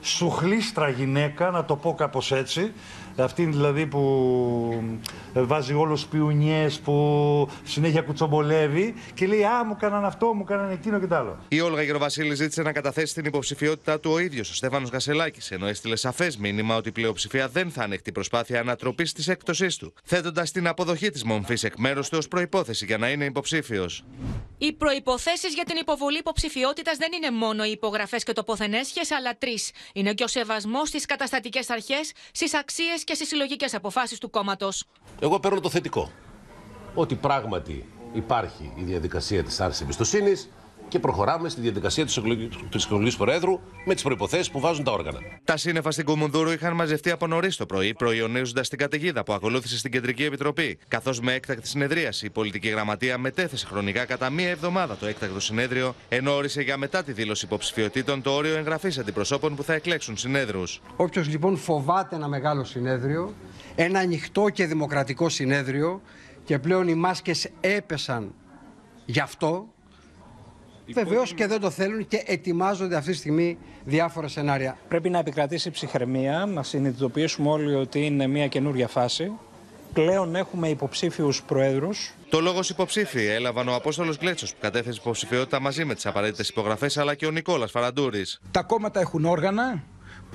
[SPEAKER 27] σουχλίστρα γυναίκα, να το πω κάπως έτσι, Αυτή δηλαδή που ε, βάζει όλους πιουνιές, που συνέχεια κουτσομπολεύει και λέει Α, μου κάναν αυτό, μου κάναν εκείνο και τ' άλλο.
[SPEAKER 24] Η Όλγα Γεροβασίλη ζήτησε να καταθέσει την υποψηφιότητά του ο ίδιος ο Στέφανος Κασελάκη, ενώ έστειλε σαφές μήνυμα ότι η πλειοψηφία δεν θα ανεχτεί προσπάθεια ανατροπής της έκπτωσής του, θέτοντας την αποδοχή της μομφής εκ μέρους του ως προπόθεση για να είναι υποψήφιος.
[SPEAKER 28] Οι προποθέσει για την υποβολή υποψηφιότητας δεν είναι μόνο οι υπογραφές και τοποθενέσχε, αλλά τρεις. Είναι και ο σεβασμός στις καταστατικές αρχές, στις αξίες και στις συλλογικές αποφάσεις του κόμματος.
[SPEAKER 29] Εγώ παίρνω το θετικό. Ότι πράγματι υπάρχει η διαδικασία της άρσης εμπιστοσύνης και προχωράμε στη διαδικασία της εκλογής Προέδρου με τις προποθέσει που βάζουν τα όργανα.
[SPEAKER 24] Τα σύννεφα στην Κουμουνδούρου είχαν μαζευτεί από νωρίς το πρωί, προϊονίζοντας την καταιγίδα που ακολούθησε στην Κεντρική Επιτροπή. Καθώς με έκτακτη συνεδρίαση η πολιτική γραμματεία μετέθεσε χρονικά κατά μία εβδομάδα το έκτακτο συνέδριο, ενώ όρισε για μετά τη δήλωση υποψηφιωτήτων το όριο εγγραφής αντιπροσώπων που θα εκλέξουν συνέδρους.
[SPEAKER 30] Όποιος λοιπόν φοβάται ένα μεγάλο συνέδριο, ένα ανοιχτό και δημοκρατικό συνέδριο και πλέον οι μάσκες έπεσαν γι' αυτό Βεβαίως και δεν το θέλουν και ετοιμάζονται αυτή τη στιγμή διάφορα σενάρια.
[SPEAKER 31] Πρέπει να επικρατήσει ψυχραιμία, να συνειδητοποιήσουμε όλοι ότι είναι μια καινούργια φάση. Πλέον έχουμε υποψήφιους προέδρους.
[SPEAKER 24] Το λόγο υποψήφοι έλαβαν ο Απόστολος Γκλέτσος που κατέθεσε υποψηφιότητα μαζί με τις απαραίτητες υπογραφές αλλά και ο Νικόλας Φαραντούρης.
[SPEAKER 32] Τα κόμματα έχουν όργανα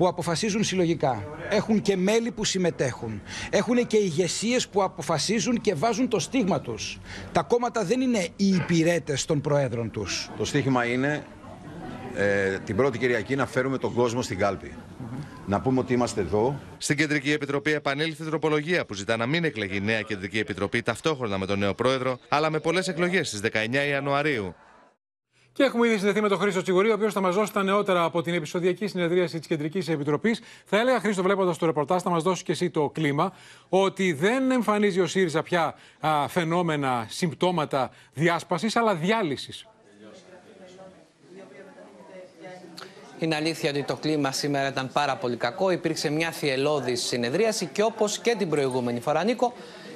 [SPEAKER 32] που αποφασίζουν συλλογικά. Έχουν και μέλη που συμμετέχουν. Έχουν και ηγεσίες που αποφασίζουν και βάζουν το στίγμα τους. Τα κόμματα δεν είναι οι υπηρέτες των προέδρων τους.
[SPEAKER 33] Το στίχημα είναι ε, την πρώτη Κυριακή να φέρουμε τον κόσμο στην κάλπη. Να πούμε ότι είμαστε εδώ.
[SPEAKER 24] Στην Κεντρική Επιτροπή επανήλθε η τροπολογία που ζητά να μην εκλεγεί νέα Κεντρική Επιτροπή ταυτόχρονα με τον νέο πρόεδρο, αλλά με πολλές εκλογές στις 19 Ιανουαρίου.
[SPEAKER 2] Και έχουμε ήδη συνδεθεί με τον Χρήστο Τσιγουρή, ο οποίος θα μας δώσει τα νεότερα από την επεισοδιακή συνεδρίαση της Κεντρικής Επιτροπής. Θα έλεγα, Χρήστο, βλέποντας το ρεπορτάζ, θα μας δώσει και εσύ το κλίμα, ότι δεν εμφανίζει ο ΣΥΡΙΖΑ πια α, φαινόμενα, συμπτώματα διάσπασης, αλλά διάλυσης.
[SPEAKER 34] Είναι αλήθεια ότι το κλίμα σήμερα ήταν πάρα πολύ κακό. Υπήρξε μια θυελώδη συνεδρίαση και όπως και την προηγούμενη φορά, Νίκο,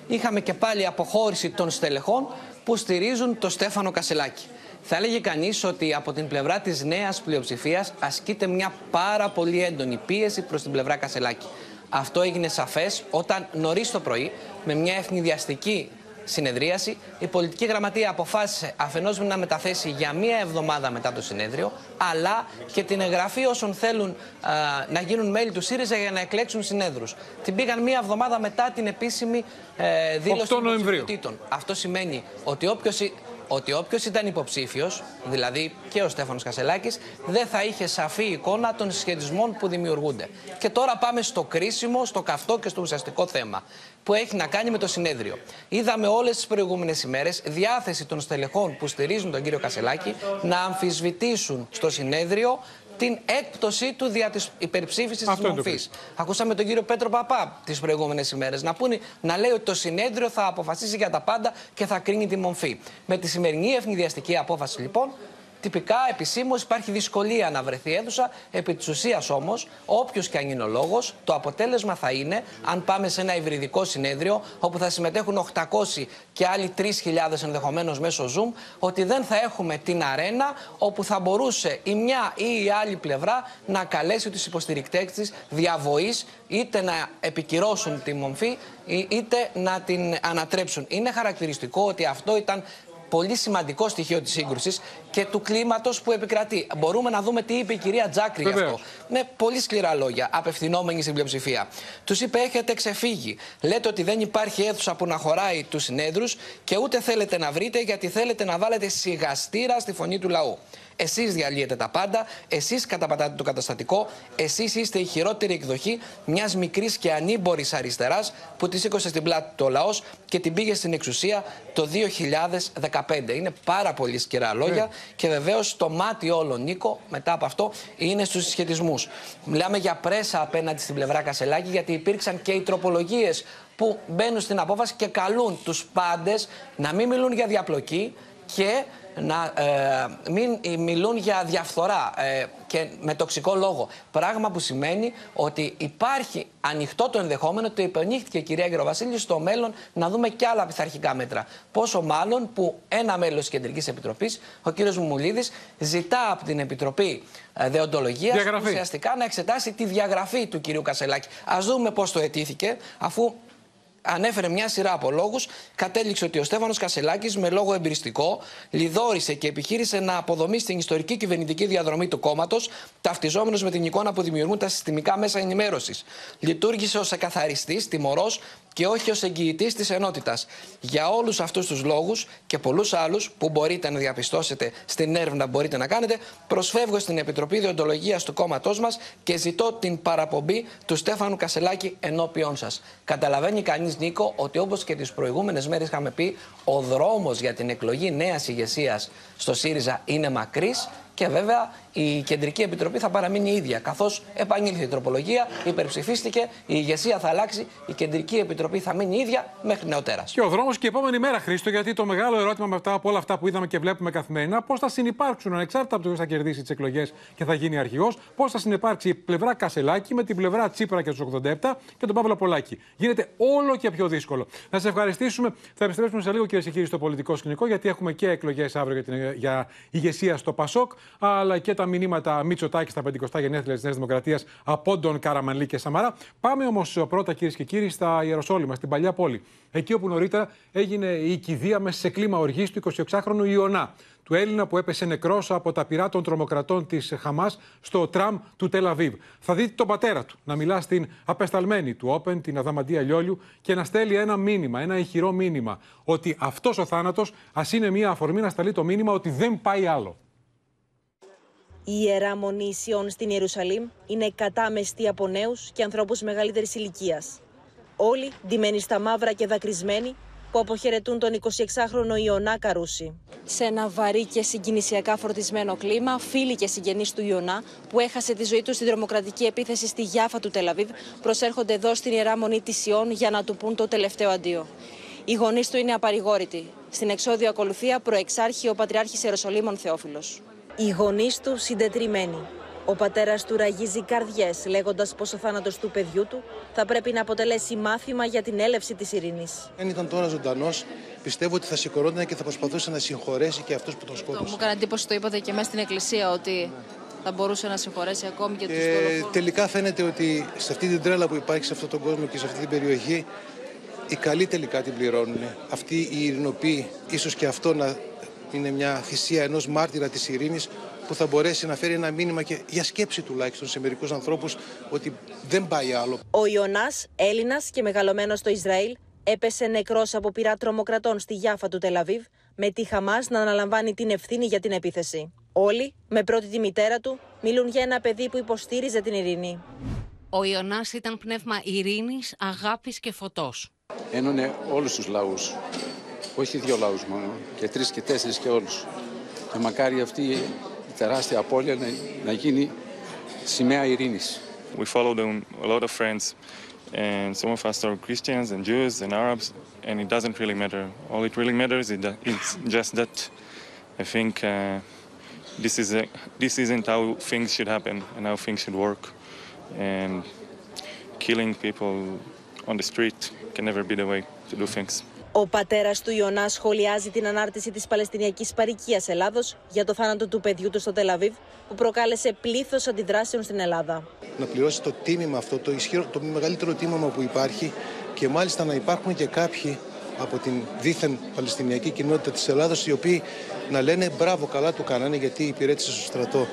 [SPEAKER 34] είχαμε και πάλι αποχώρηση των στελεχών που στηρίζουν το Στέφανο Κασελάκη. Θα έλεγε κανείς ότι από την πλευρά της νέας πλειοψηφίας ασκείται μια πάρα πολύ έντονη πίεση προς την πλευρά Κασελάκη. Αυτό έγινε σαφές όταν νωρίς το πρωί, με μια ευνηδιαστική συνεδρίαση, η πολιτική γραμματεία αποφάσισε αφενός να μεταθέσει για μία εβδομάδα μετά το συνέδριο, αλλά και την εγγραφή όσων θέλουν να γίνουν μέλη του ΣΥΡΙΖΑ για να εκλέξουν συνέδρους. Την πήγαν μία εβδομάδα μετά την επίσημη ε, δήλωση των Αυτό σημαίνει ότι όποιος ότι όποιος ήταν υποψήφιος, δηλαδή και ο Στέφανος Κασελάκης, δεν θα είχε σαφή εικόνα των συσχετισμών που δημιουργούνται. Και τώρα πάμε στο κρίσιμο, στο καυτό και στο ουσιαστικό θέμα που έχει να κάνει με το συνέδριο. Είδαμε όλες τις προηγούμενες ημέρες διάθεση των στελεχών που στηρίζουν τον κύριο Κασελάκη να αμφισβητήσουν στο συνέδριο την έκπτωσή του δια της υπερψήφισης τη μορφής. Ακούσαμε τον κύριο Πέτρο Παπά τις προηγούμενες ημέρες να, να λέει ότι το συνέδριο θα αποφασίσει για τα πάντα και θα κρίνει τη μορφή. Με τη σημερινή ευνηδιαστική απόφαση, λοιπόν, Τυπικά, επισήμως υπάρχει δυσκολία να βρεθεί αίθουσα. Επί της ουσίας όμως, όποιος και αν είναι ο λόγος, το αποτέλεσμα θα είναι, αν πάμε σε ένα υβριδικό συνέδριο, όπου θα συμμετέχουν 800 και άλλοι 3.000 ενδεχομένως μέσω Zoom, ότι δεν θα έχουμε την αρένα όπου θα μπορούσε η μια ή η άλλη πλευρά να καλέσει τους υποστηρικτές της διαβοής είτε να επικυρώσουν τη μομφή είτε να την ανατρέψουν. Είναι χαρακτηριστικό ότι αυτό ήταν πολύ σημαντικό στοιχείο της σύγκρουσης και του κλίματος που επικρατεί. Μπορούμε να δούμε τι είπε η κυρία Τζάκρη γι' αυτό. Με πολύ σκληρά λόγια, απευθυνόμενη στην πλειοψηφία. Τους είπε: Έχετε ξεφύγει. Λέτε ότι δεν υπάρχει αίθουσα που να χωράει τους συνέδρους και ούτε θέλετε να βρείτε γιατί θέλετε να βάλετε σιγαστήρα στη φωνή του λαού. Εσείς διαλύετε τα πάντα, εσείς καταπατάτε το καταστατικό, εσείς είστε η χειρότερη εκδοχή μιας μικρής και ανήμπορης αριστεράς που τη σήκωσε στην πλάτη του ο λαός και την πήγε στην εξουσία το 2015. Είναι πάρα πολύ σκυρά λόγια ναι. και βεβαίως το μάτι όλο, Νίκο, μετά από αυτό, είναι στους συσχετισμούς. Μιλάμε για πρέσα απέναντι στην πλευρά Κασελάκη, γιατί υπήρξαν και οι τροπολογίες που μπαίνουν στην απόφαση και καλούν τους πάντες να μην μιλούν για διαπλοκή, και να ε, μην μιλούν για διαφθορά ε, και με τοξικό λόγο. Πράγμα που σημαίνει ότι υπάρχει ανοιχτό το ενδεχόμενο, το υπενήχθηκε η κυρία Γεροβασίλη, στο μέλλον να δούμε και άλλα πειθαρχικά μέτρα. Πόσο μάλλον που ένα μέλος της Κεντρικής Επιτροπής, ο κύριος Μουμουλίδης, ζητά από την Επιτροπή ε, Δεοντολογίας ουσιαστικά να εξετάσει τη διαγραφή του κυρίου Κασελάκη. Α δούμε πώς το αιτήθηκε, αφού ανέφερε μια σειρά από λόγους, κατέληξε ότι ο Στέφανος Κασελάκης με λόγο εμπειριστικό λιδόρισε και επιχείρησε να αποδομήσει την ιστορική κυβερνητική διαδρομή του κόμματος, ταυτιζόμενος με την εικόνα που δημιουργούν τα συστημικά μέσα ενημέρωσης. Λειτουργήσε ως εκαθαριστής, τιμωρός και όχι ως εγγυητής της ενότητας. Για όλους αυτούς τους λόγους και πολλούς άλλους που μπορείτε να διαπιστώσετε στην έρευνα που μπορείτε να κάνετε, προσφεύγω στην Επιτροπή Διοντολογίας του κόμματός μας και ζητώ την παραπομπή του Στέφανου Κασελάκη ενώπιον σας. Καταλαβαίνει κανείς, Νίκο, ότι όπως και τις προηγούμενες μέρες είχαμε πει, ο δρόμος για την εκλογή νέας ηγεσίας στο ΣΥΡΙΖΑ είναι μακρύς και βέβαια η Κεντρική Επιτροπή θα παραμείνει ίδια. Καθώς επανήλθε η τροπολογία, υπερψηφίστηκε, η ηγεσία θα αλλάξει, η Κεντρική Επιτροπή θα μείνει ίδια μέχρι νεοτέρας.
[SPEAKER 2] Και ο δρόμος και η επόμενη μέρα, Χρήστο, γιατί το μεγάλο ερώτημα με αυτά από όλα αυτά που είδαμε και βλέπουμε καθημερινά, πώς θα συνεπάρξουν ανεξάρτητα από το ποιος θα κερδίσει τις εκλογές και θα γίνει αρχηγός, πώς θα συνεπάρξει η πλευρά Κασελάκη με την πλευρά Τσίπρα και τους 87 και τον Παύλο Πολάκη. Γίνεται όλο και πιο δύσκολο. Να σε ευχαριστήσουμε. Θα επιστρέψουμε σε λίγο, κυρίε και κύριοι, στο πολιτικό σκηνικό, γιατί έχουμε και εκλογές αύριο για, την, για ηγεσία στο Πασόκ, αλλά και τα μηνύματα Μητσοτάκη στα 50 γενέθλια της Νέας Δημοκρατίας από τον Καραμανλή και Σαμαρά. Πάμε όμως πρώτα, κυρίες και κύριοι, στα Ιεροσόλυμα, στην παλιά πόλη. Εκεί όπου νωρίτερα έγινε η κηδεία μέσα σε κλίμα οργής του 26χρονου Ιωνά του Έλληνα που έπεσε νεκρός από τα πυρά των τρομοκρατών της Χαμάς στο τραμ του Τελαβίβ. Θα δείτε τον πατέρα του να μιλά στην απεσταλμένη του Όπεν, την Αδαμαντία Λιόλιου, και να στέλνει ένα μήνυμα, ένα ηχηρό μήνυμα, ότι αυτός ο θάνατος ας είναι μια αφορμή να σταλεί το μήνυμα ότι δεν πάει άλλο.
[SPEAKER 35] Η Ιερά Μονή Ισιών στην Ιερουσαλήμ είναι κατάμεστη από νέους και ανθρώπους μεγαλύτερης ηλικίας. Όλοι ντυμένοι στα μαύρα και δακρυσμένοι που αποχαιρετούν τον 26χρονο Ιωνά Καρούση. Σε ένα βαρύ και συγκινησιακά φορτισμένο κλίμα, φίλοι και συγγενείς του Ιωνά, που έχασε τη ζωή τους στην τρομοκρατική επίθεση στη Γιάφα του Τελαβίβ, προσέρχονται εδώ στην Ιερά Μονή της Ιών για να του πούν το τελευταίο αντίο. Οι γονείς του είναι απαρηγόρητοι. Στην εξόδιο ακολουθία προεξάρχει ο Πατριάρχης Ιεροσολύμων Θεόφιλος. Οι γονείς του συντετριμένοι. Ο πατέρας του ραγίζει καρδιές, λέγοντας πως ο θάνατος του παιδιού του θα πρέπει να αποτελέσει μάθημα για την έλευση της ειρήνης.
[SPEAKER 36] Αν ήταν τώρα ζωντανός, πιστεύω ότι θα σηκωρόταν και θα προσπαθούσε να συγχωρέσει και αυτούς που τον σκότωσαν.
[SPEAKER 35] Μου έκανε εντύπωση το είπατε και μέσα στην εκκλησία ότι θα μπορούσε να συγχωρέσει ακόμη και τους
[SPEAKER 36] ε, Τελικά φαίνεται ότι σε αυτή την τρέλα που υπάρχει σε αυτόν τον κόσμο και σε αυτή την περιοχή, οι καλοί τελικά την πληρώνουν. Αυτοί οι ειρηνοποιοί, ίσως και αυτό να είναι μια θυσία ενός μάρτυρα της ειρήνης που θα μπορέσει να φέρει ένα μήνυμα και για σκέψη τουλάχιστον σε μερικούς ανθρώπους ότι δεν πάει άλλο.
[SPEAKER 35] Ο Ιωνάς, Έλληνας και μεγαλωμένος στο Ισραήλ, έπεσε νεκρός από πειρά τρομοκρατών στη Γιάφα του Τελαβίβ, με τη Χαμάς να αναλαμβάνει την ευθύνη για την επίθεση. Όλοι, με πρώτη τη μητέρα του, μιλούν για ένα παιδί που υποστήριζε την ειρήνη.
[SPEAKER 37] Ο Ιωνάς ήταν πνεύμα ειρήνης, αγάπης και φωτός.
[SPEAKER 38] Ένωνε όλους τους λαούς όχι δύο λαούς μόνο, και τρεις και τέσσερις και όλους. Και μακάρι αυτή η τεράστια απώλεια να, να γίνει σημαία ειρήνης.
[SPEAKER 39] We followed a lot of friends and some of us are Christians and Jews and Arabs and it doesn't really matter. All it really matters is that it's just that I think uh, this is a, this isn't how things should happen and how things should work and killing people on the street can never be the way to do things.
[SPEAKER 35] Ο πατέρας του Ιωνάς σχολιάζει την ανάρτηση της Παλαιστινιακής Παρικίας Ελλάδος για το θάνατο του παιδιού του στο Τελαβίβ, που προκάλεσε πλήθος αντιδράσεων στην Ελλάδα.
[SPEAKER 36] Να πληρώσει το τίμημα αυτό, το, ισχύρο, το μεγαλύτερο τίμημα που υπάρχει και μάλιστα να υπάρχουν και κάποιοι από την δίθεν Παλαιστινιακή κοινότητα της Ελλάδος, οι οποίοι να λένε μπράβο, καλά του κάνανε γιατί υπηρέτησε στο στρατό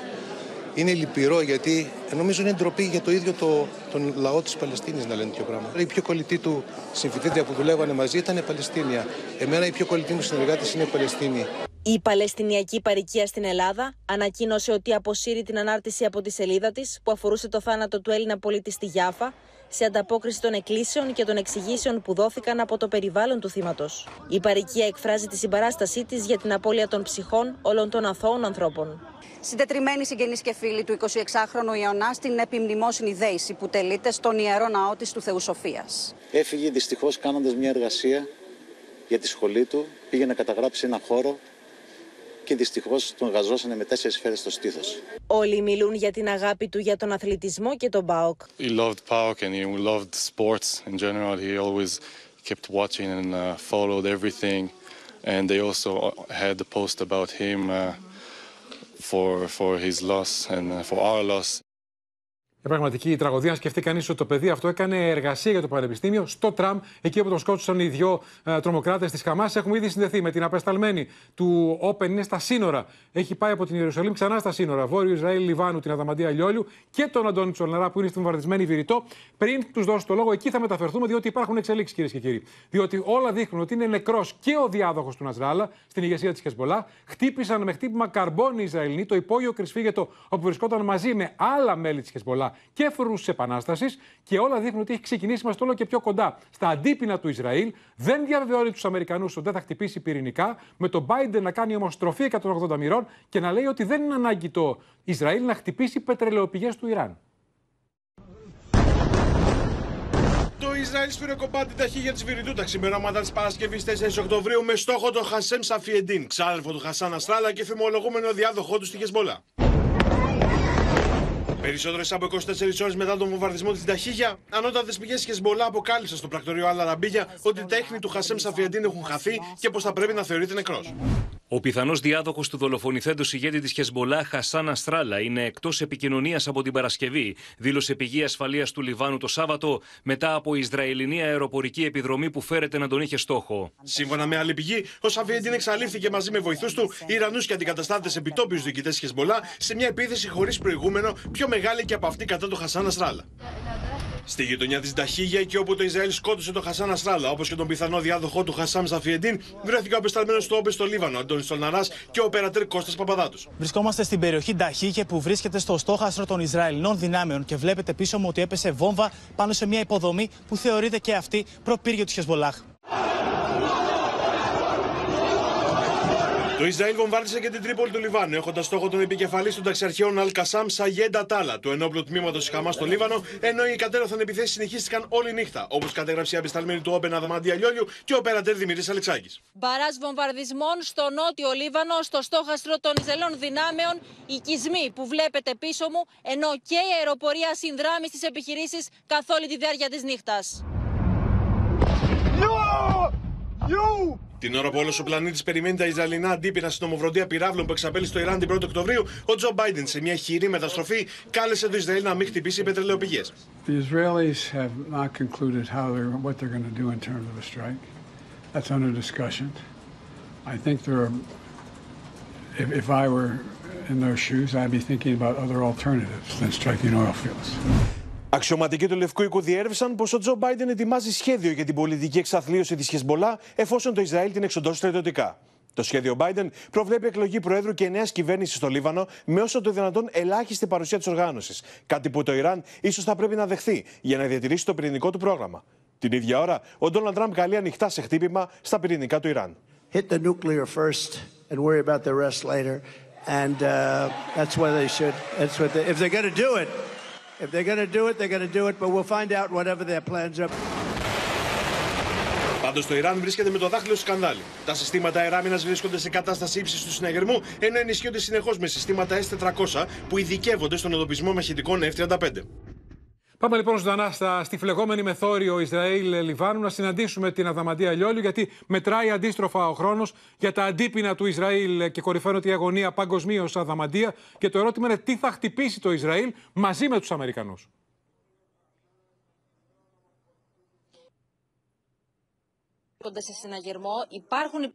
[SPEAKER 36] είναι λυπηρό γιατί νομίζω είναι ντροπή για το ίδιο το, τον λαό της Παλαιστίνης να λένε τέτοιο πράγμα. Η πιο κολλητή του συμφιτήτρια που δουλεύανε μαζί ήταν η Παλαιστίνια. Εμένα η πιο κολλητή μου συνεργάτη είναι η Παλαιστίνη.
[SPEAKER 35] Η Παλαιστινιακή Παρικία στην Ελλάδα ανακοίνωσε ότι αποσύρει την ανάρτηση από τη σελίδα της που αφορούσε το θάνατο του Έλληνα πολίτη στη Γιάφα σε ανταπόκριση των εκκλήσεων και των εξηγήσεων που δόθηκαν από το περιβάλλον του θύματος. Η Παρικία εκφράζει τη συμπαράστασή της για την απώλεια των ψυχών όλων των αθώων ανθρώπων.
[SPEAKER 40] Συντετριμένοι συγγενείς και φίλοι του 26χρονου Ιωνά στην επιμνημόσυνη δέηση που τελείται στον ιερό ναό της του Θεού Σοφίας.
[SPEAKER 41] Έφυγε δυστυχώς κάνοντας μια εργασία για τη σχολή του. Πήγε να καταγράψει ένα χώρο
[SPEAKER 42] και δυστυχώ τον γαζώσανε με τέσσερι σφαίρε στο στήθο.
[SPEAKER 35] Όλοι μιλούν για την αγάπη του για τον αθλητισμό και τον ΠΑΟΚ.
[SPEAKER 39] He loved PAOK and he loved sports in general. He always kept watching and uh, followed everything. And they also had a post about him uh, for for his loss and uh, for our loss.
[SPEAKER 2] Μια πραγματική τραγωδία. Αν σκεφτεί κανείς ότι το παιδί αυτό έκανε εργασία για το Πανεπιστήμιο στο τραμ, εκεί όπου τον σκότωσαν οι δυο ε, τρομοκράτες της Χαμάς. Έχουμε ήδη συνδεθεί με την απεσταλμένη του Όπεν, είναι στα σύνορα. Έχει πάει από την Ιερουσαλήμ ξανά στα σύνορα. Βόρειο Ισραήλ, Λιβάνου, την Αδαμαντία Λιόλιου και τον Αντώνη Τσολναρά που είναι στην βομβαρδισμένη Βηρητό. Πριν τους δώσω το λόγο, εκεί θα μεταφερθούμε, διότι υπάρχουν εξελίξεις, κυρίες και κύριοι. Διότι όλα δείχνουν ότι είναι νεκρός και ο διάδοχος του Ναζράλα στην ηγεσία της Χεσμολά. Χτύπησαν με χτύπημα καρμπόνι οι Ισραηλοί το υπόγειο κρυσφύγετο όπου βρισκόταν μαζί με άλλα μέλη της Χεσμολά και φρουρού τη Επανάστασης και όλα δείχνουν ότι έχει ξεκινήσει, είμαστε όλο και πιο κοντά στα αντίπεινα του Ισραήλ. Δεν διαβεβαιώνει τους Αμερικανούς ότι δεν θα χτυπήσει πυρηνικά, με τον Biden να κάνει όμως στροφή 180 μοιρών και να λέει ότι δεν είναι ανάγκη το Ισραήλ να χτυπήσει πετρελαιοπηγές του Ιράν.
[SPEAKER 43] Το Ισραήλ σφύρε κομμάτι ταχύγια της Βηρητού τα ξημερώματα της Παρασκευής 4 Οκτωβρίου με στόχο τον Χασέμ Σαφιεντίν, ξάδελφο του Χασάν Αστράλα και φημολογούμενο διάδοχό του στη Χεσμολά. Περισσότερες από 24 ώρες μετά τον βομβαρδισμό της Ταχύγια, ανώτατες πηγές τη Χεσμολά αποκάλυψαν στο πρακτορείο Αλαραμπίγια ότι τα έχνη του Χασέμ Σαφιεντίν έχουν χαθεί και πως θα πρέπει να θεωρείται νεκρός.
[SPEAKER 41] Ο πιθανός διάδοχος του δολοφονηθέντος ηγέτη της Χεσμολά, Χασάν Αστράλα, είναι εκτός επικοινωνίας από την Παρασκευή, δήλωσε πηγή ασφαλείας του Λιβάνου το Σάββατο μετά από Ισραηλινή αεροπορική επιδρομή που φέρεται να τον είχε στόχο.
[SPEAKER 43] Σύμφωνα με άλλη πηγή, ο Σαφιεντίν εξαλείφθηκε μαζί με βοηθούς του, Ιρανούς και αντικαταστάτες επιτόπιους διοικητές της Χεσμολά σε μια επίθεση χωρίς προηγούμενο, πιο μεγάλη και από αυτή κατά του Χασάν Αστράλα. Στη γειτονιά της Νταχίγια, εκεί όπου το Ισραήλ σκότωσε τον Χασάν Αστράλα, όπως και τον πιθανό διάδοχό του Χασάμ Σαφιεντίν, βρέθηκε ο απεσταλμένος του Όπε στο Λίβανο, Αντώνης Στολναρά και ο οπερατέρ Κώστας Παπαδάτου.
[SPEAKER 44] Βρισκόμαστε στην περιοχή Νταχίγια που βρίσκεται στο στόχαστρο των Ισραηλινών δυνάμεων και βλέπετε πίσω μου ότι έπεσε βόμβα πάνω σε μια υποδομή που θεωρείται και αυτή προπύργιο του Χεσμολάχ.
[SPEAKER 43] Το Ισραήλ βομβάρδισε και την Τρίπολη του Λιβάνου, έχοντας στόχο τον επικεφαλής των ταξιαρχαίων Αλ Κασάμ Σαγέντα Τάλα, του ενόπλου τμήματος της Χαμάς στο Λίβανο, ενώ οι κατέρωθαν επιθέσεις συνεχίστηκαν όλη νύχτα, όπως κατέγραψε η απεσταλμένη του Όπεν Αδαμαντία Λιόλιου και ο οπερατέρ Δημητρή Αλεξάκης.
[SPEAKER 45] Μπαρά βομβαρδισμών στο νότιο Λίβανο, στο στόχαστρο των Ισραηλών δυνάμεων, οικισμοί που βλέπετε πίσω μου, ενώ και η αεροπορία συνδράμει στις επιχειρήσεις καθ' όλη τη διάρκεια της νύχτας.
[SPEAKER 43] Την ώρα που όλος ο πλανήτης περιμένει τα Ισραηλινά αντίπεινα στην ομοφοντία πυράβλων που εξαπέλει στο Ιράν την 1η Οκτωβρίου, ο Τζο Μπάιντεν σε μια χειρή μεταστροφή κάλεσε το Ισραήλ να μην χτυπήσει
[SPEAKER 46] οι πετρελαιοπηγές. Οι Ισραηλοί δεν έχουν concluded πώ θα κάνουν σε ένα στράκι. Αυτό είναι υπό συζήτηση. Αν είμαι θα.
[SPEAKER 43] Αξιωματικοί του Λευκού Οίκου διέρευσαν πως ο Τζο Μπάιντεν ετοιμάζει σχέδιο για την πολιτική εξαθλίωση της Χεσμολά εφόσον το Ισραήλ την εξοντώσει στρατιωτικά. Το σχέδιο Biden προβλέπει εκλογή Προέδρου και νέας κυβέρνησης στο Λίβανο με όσο το δυνατόν ελάχιστη παρουσία της οργάνωσης. Κάτι που το Ιράν ίσως θα πρέπει να δεχθεί για να διατηρήσει το πυρηνικό του πρόγραμμα. Την ίδια ώρα, ο Ντόναλντ Τραμπ καλεί ανοιχτά σε χτύπημα στα πυρηνικά του Ιράν.
[SPEAKER 47] hit the nuclear first and worry about the rest later. And uh, that's what they should. That's what they, if they're going to do it, if they're going to do it, they're going to do it. But we'll find out whatever their plans are.
[SPEAKER 43] Πάντως το Ιράν βρίσκεται με το δάχτυλο στο σκανδάλι. Τα συστήματα αεράμινα βρίσκονται σε κατάσταση ύψης του συναγερμού, ενώ ενισχύονται συνεχώς με συστήματα S400 που ειδικεύονται στον εντοπισμό μαχητικών F-35.
[SPEAKER 2] Πάμε λοιπόν ζωντανά στα, στη φλεγόμενη μεθόριο Ισραήλ-Λιβάνου να συναντήσουμε την Αδαμαντία Λιόλιου, γιατί μετράει αντίστροφα ο χρόνος για τα αντίπεινα του Ισραήλ και κορυφαίνεται η αγωνία παγκοσμίως Αδαμαντία. Και το ερώτημα είναι τι θα χτυπήσει το Ισραήλ μαζί με τους Αμερικανούς;
[SPEAKER 45] βρίσκονται σε συναγερμό. Υπάρχουν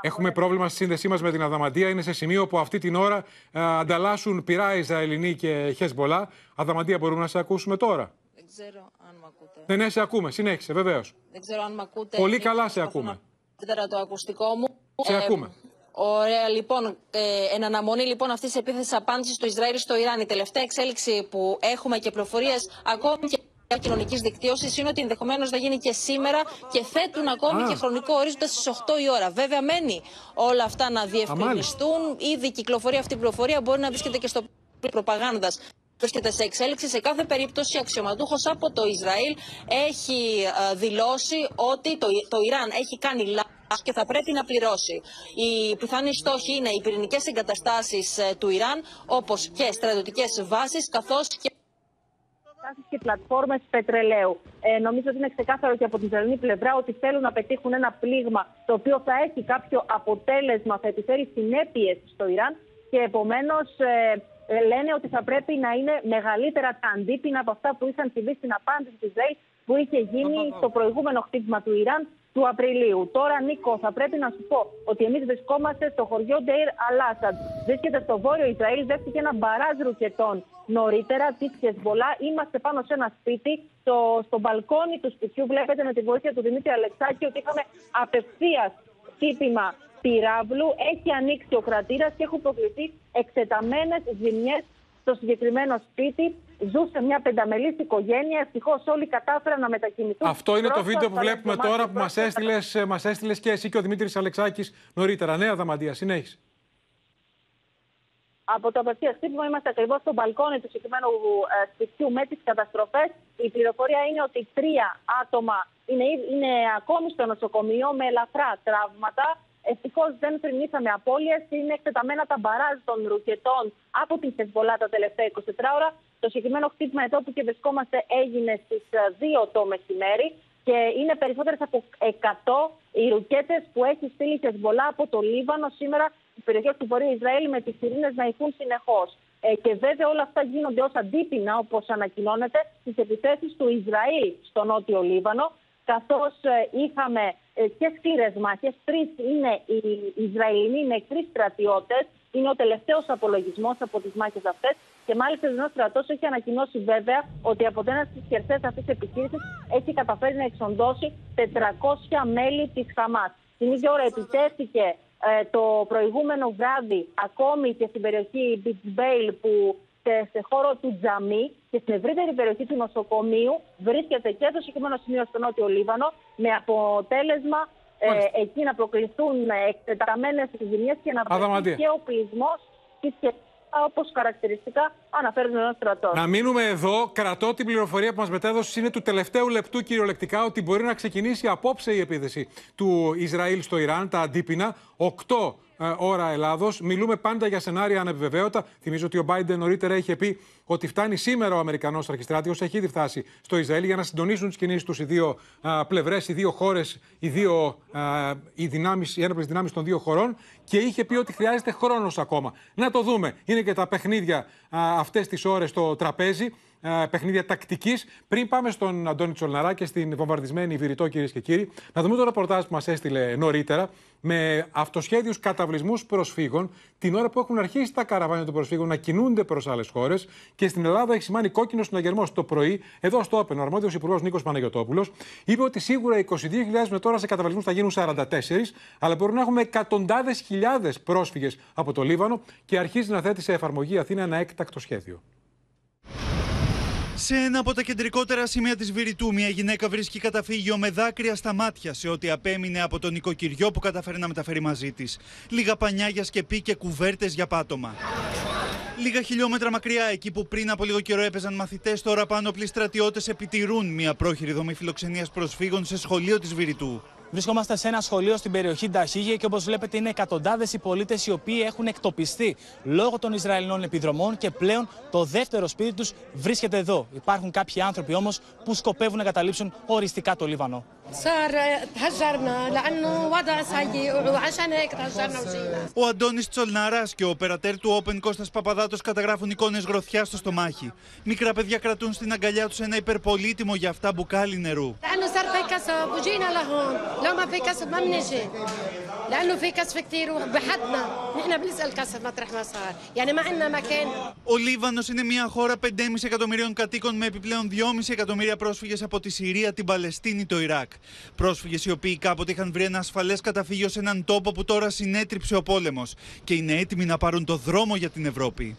[SPEAKER 2] Έχουμε πρόβλημα στη σύνδεσή μας με την Αδαμαντία. Είναι σε σημείο που αυτή την ώρα ε, ανταλλάσσουν πυρά Ισραηλινοί και Χεσμολά. Αδαμαντία, μπορούμε να σε ακούσουμε τώρα;
[SPEAKER 45] Δεν ξέρω αν με ακούτε.
[SPEAKER 2] Ναι, ναι, σε ακούμε. Συνέχισε, βεβαίως.
[SPEAKER 45] Δεν ξέρω αν με ακούτε.
[SPEAKER 2] Πολύ
[SPEAKER 45] Μήπως
[SPEAKER 2] καλά σε
[SPEAKER 45] προσπαθώ
[SPEAKER 2] ακούμε.
[SPEAKER 45] να- Καλύτερα το ακουστικό μου.
[SPEAKER 2] Σε
[SPEAKER 45] Ε,
[SPEAKER 2] ακούμε.
[SPEAKER 45] Ωραία, λοιπόν. Ε, εν αναμονή λοιπόν αυτής της επίθεσης απάντηση του Ισραήλ στο Ιράν, η τελευταία εξέλιξη που έχουμε και πληροφορίε ακόμη και κοινωνικής δικτύωσης είναι ότι ενδεχομένως θα γίνει και σήμερα και θέτουν ακόμη
[SPEAKER 48] Α.
[SPEAKER 45] και χρονικό ορίζοντα στις 8 η ώρα. Βέβαια, μένει όλα αυτά να διευκρινιστούν. Ήδη κυκλοφορεί αυτή η πληροφορία, μπορεί να βρίσκεται και στο προπαγάνδας. Βρίσκεται σε εξέλιξη. Σε κάθε περίπτωση, αξιωματούχος από το Ισραήλ έχει ε, δηλώσει ότι το, το Ιράν έχει κάνει λάθος και θα πρέπει να πληρώσει. Οι πιθανοί στόχοι είναι οι πυρηνικές εγκαταστάσεις του Ιράν, όπως και στρατιωτικές βάσεις, καθώς και
[SPEAKER 49] και πλατφόρμες πετρελαίου. Ε, νομίζω ότι είναι ξεκάθαρο και από την Ισραηλινή πλευρά ότι θέλουν να πετύχουν ένα πλήγμα το οποίο θα έχει κάποιο αποτέλεσμα, θα επιφέρει συνέπειες στο Ιράν και επομένως ε, ε, λένε ότι θα πρέπει να είναι μεγαλύτερα τα αντίπεινα από αυτά που είχαν συμβεί στην απάντηση της Ισραήλ που είχε γίνει στο προηγούμενο χτύπημα του Ιράν του Απριλίου. Τώρα, Νίκο, θα πρέπει να σου πω ότι εμείς βρισκόμαστε στο χωριό Ντέιρ Αλάσαντ. Βρίσκεται στο βόρειο Ισραήλ, δέχτηκε ένα μπαράζ ρουκετών νωρίτερα τη Χεσμολά. Είμαστε πάνω σε ένα σπίτι. Στο, στο μπαλκόνι του σπιτιού βλέπετε με τη βοήθεια του Δημήτρη Αλεξάκη ότι είχαμε απευθείας χτύπημα πυράβλου. Έχει ανοίξει ο κρατήρας και έχουν προκληθεί εκτεταμένες ζημιές στο συγκεκριμένο σπίτι. Ζούσε μια πενταμελής οικογένεια. Ευτυχώς όλοι κατάφεραν να μετακινηθούν.
[SPEAKER 2] Αυτό είναι το βίντεο που βλέπουμε τώρα που μας έστειλες μας έστειλες και εσύ και ο Δημήτρης Αλεξάκης νωρίτερα. Νέα Δαμαντία, συνέχισε.
[SPEAKER 49] Από το απευθείας χτύπημα είμαστε ακριβώς στο μπαλκόνι του συγκεκριμένου ε, σπιτιού με τις καταστροφές. Η πληροφορία είναι ότι τρία άτομα είναι, είναι ακόμη στο νοσοκομείο με ελαφρά τραύματα. Ευτυχώς δεν πρινήσαμε απώλειες. Είναι εκτεταμένα τα μπαράζ των ρουκετών από την Χεσμολά τα τελευταία 24 ώρα. Το συγκεκριμένο χτύπημα εδώ που και βρισκόμαστε έγινε στις 2 το μεσημέρι και είναι περισσότερες από 100 οι ρουκέτες που έχει στείλει η Χεσμολά από το Λίβανο σήμερα στις περιοχές του Βορείου Ισραήλ με τις ειρήνε να ηχούν συνεχώς. Ε, και βέβαια όλα αυτά γίνονται ως αντίπεινα, όπως ανακοινώνεται, στις επιθέσεις του Ισραήλ στο νότιο Λίβανο, καθώς ε, είχαμε ε, και σκληρέ μάχε. Τρει είναι οι Ισραηλινοί νεκροί στρατιώτες. Είναι ο τελευταίος απολογισμός από τις μάχες αυτές. Και μάλιστα ο Ινωμένο στρατός έχει ανακοινώσει βέβαια ότι από ένα στι χερσαίε αυτής της επιχείρησης έχει καταφέρει να εξοντώσει 400 μέλη της Χαμάς. Την ίδια ώρα επιτέθηκε ε, το προηγούμενο βράδυ ακόμη και στην περιοχή Beach Bay που σε, σε χώρο του Τζαμί και στην ευρύτερη περιοχή του νοσοκομείου βρίσκεται και το συγκεκριμένο σημείο στο Νότιο Λίβανο με αποτέλεσμα ε, εκεί να προκληθούν εκτεταμένες ζημιέ και να βρεθεί και ο πλεισμό όπως χαρακτηριστικά αναφέρουν ο στρατό.
[SPEAKER 2] Να μείνουμε εδώ. Κρατώ την πληροφορία που μας μετέδωσες είναι του τελευταίου λεπτού κυριολεκτικά ότι μπορεί να ξεκινήσει απόψε η επίθεση του Ισραήλ στο Ιράν, τα αντίπεινα. Οκτώ ε, ώρα Ελλάδος. Μιλούμε πάντα για σενάρια ανεπιβεβαίωτα. Θυμίζω ότι ο Biden νωρίτερα είχε πει ότι φτάνει σήμερα ο Αμερικανός αρχιστράτηγος, έχει ήδη φτάσει στο Ισραήλ για να συντονίσουν τις κινήσεις τους οι δύο πλευρές, οι δύο χώρες, οι, δύο, οι, δυνάμεις, οι ένοπλες δυνάμεις των δύο χωρών και είχε πει ότι χρειάζεται χρόνος ακόμα. Να το δούμε. Είναι και τα παιχνίδια αυτές τις ώρες στο τραπέζι. Ε, παιχνίδια τακτικής. Πριν πάμε στον Αντώνη Τσολναρά και στην βομβαρδισμένη Βηρητό, κυρίες και κύριοι, να δούμε το ρεπορτάζ που μας έστειλε νωρίτερα με αυτοσχέδιους καταβλισμούς προσφύγων την ώρα που έχουν αρχίσει τα καραβάνια των προσφύγων να κινούνται προς άλλες χώρες και στην Ελλάδα έχει σημάνει κόκκινο συναγερμό το πρωί. Εδώ στο Όπεν, ο αρμόδιος υπουργός Νίκος Παναγιοτόπουλος είπε ότι σίγουρα 22.000 με τώρα σε καταβλισμούς θα γίνουν 44, αλλά μπορούν να έχουμε εκατοντάδες χιλιάδες πρόσφυγες από το Λίβανο και αρχίζει να θέτει σε εφαρμογή Αθήνα ένα έκτακτο σχέδιο.
[SPEAKER 50] Σε ένα από τα κεντρικότερα σημεία της Βηρητού, μια γυναίκα βρίσκει καταφύγιο με δάκρυα στα μάτια σε ό,τι απέμεινε από τον νοικοκυριό που καταφέρει να μεταφέρει μαζί της. Λίγα πανιά για σκεπή και κουβέρτες για πάτωμα. Λίγα χιλιόμετρα μακριά, εκεί που πριν από λίγο καιρό έπαιζαν μαθητές, τώρα πάνω στρατιώτες επιτηρούν μια πρόχειρη δομή φιλοξενίας προσφύγων σε σχολείο της Βηρητού.
[SPEAKER 44] Βρισκόμαστε σε ένα σχολείο στην περιοχή Νταχίγε και όπως βλέπετε είναι εκατοντάδες οι πολίτες οι οποίοι έχουν εκτοπιστεί λόγω των Ισραηλινών επιδρομών και πλέον το δεύτερο σπίτι τους βρίσκεται εδώ. Υπάρχουν κάποιοι άνθρωποι όμως που σκοπεύουν να καταλήψουν οριστικά το Λίβανο.
[SPEAKER 50] Ο Αντώνης Τσολναράς και ο οπερατέρ του Open Κώστας Παπαδάτος καταγράφουν εικόνες γροθιάς στο στομάχι. Μικρά παιδιά κρατούν στην αγκαλιά τους ένα υπερπολίτιμο για αυτά μπουκάλι νερού. Ο Λίβανος είναι μια χώρα 5,5 εκατομμυρίων κατοίκων με επιπλέον 2,5 εκατομμύρια πρόσφυγες από τη Συρία, την Παλαιστίνη, το Ιράκ. Πρόσφυγες οι οποίοι κάποτε είχαν βρει ένα ασφαλές καταφύγιο σε έναν τόπο που τώρα συνέτριψε ο πόλεμος και είναι έτοιμοι να πάρουν το δρόμο για την Ευρώπη.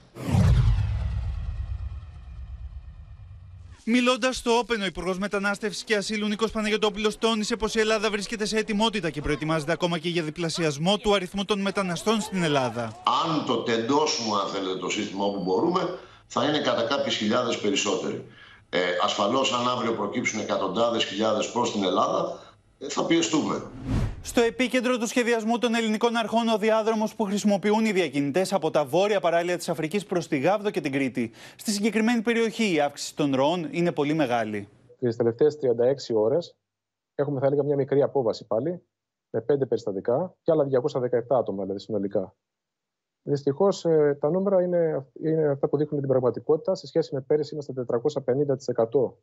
[SPEAKER 50] Μιλώντας στο Όπεν, ο Υπουργός Μετανάστευσης και Ασύλου Νίκος Παναγιοτόπουλος τόνισε πως η Ελλάδα βρίσκεται σε ετοιμότητα και προετοιμάζεται ακόμα και για διπλασιασμό του αριθμού των μεταναστών στην Ελλάδα.
[SPEAKER 51] Αν το τεντώσουμε, αν θέλετε, το σύστημα όπου μπορούμε, θα είναι κατά κάποιες χιλιάδες περισσότεροι. Ε, ασφαλώς αν αύριο προκύψουν εκατοντάδες χιλιάδες προς την Ελλάδα, ε, θα πιεστούμε.
[SPEAKER 50] Στο επίκεντρο του σχεδιασμού των ελληνικών αρχών, ο διάδρομος που χρησιμοποιούν οι διακινητές από τα βόρεια παράλια της Αφρικής προς τη Γάβδο και την Κρήτη. Στη συγκεκριμένη περιοχή, η αύξηση των ροών είναι πολύ μεγάλη.
[SPEAKER 52] Τις τελευταίες 36 ώρες έχουμε, θα έλεγα, μια μικρή απόβαση πάλι, με πέντε περιστατικά και άλλα 217 άτομα δηλαδή συνολικά. Δυστυχώς ε, τα νούμερα είναι, είναι αυτά που δείχνουν την πραγματικότητα. Σε σχέση με πέρυσι είμαστε 450%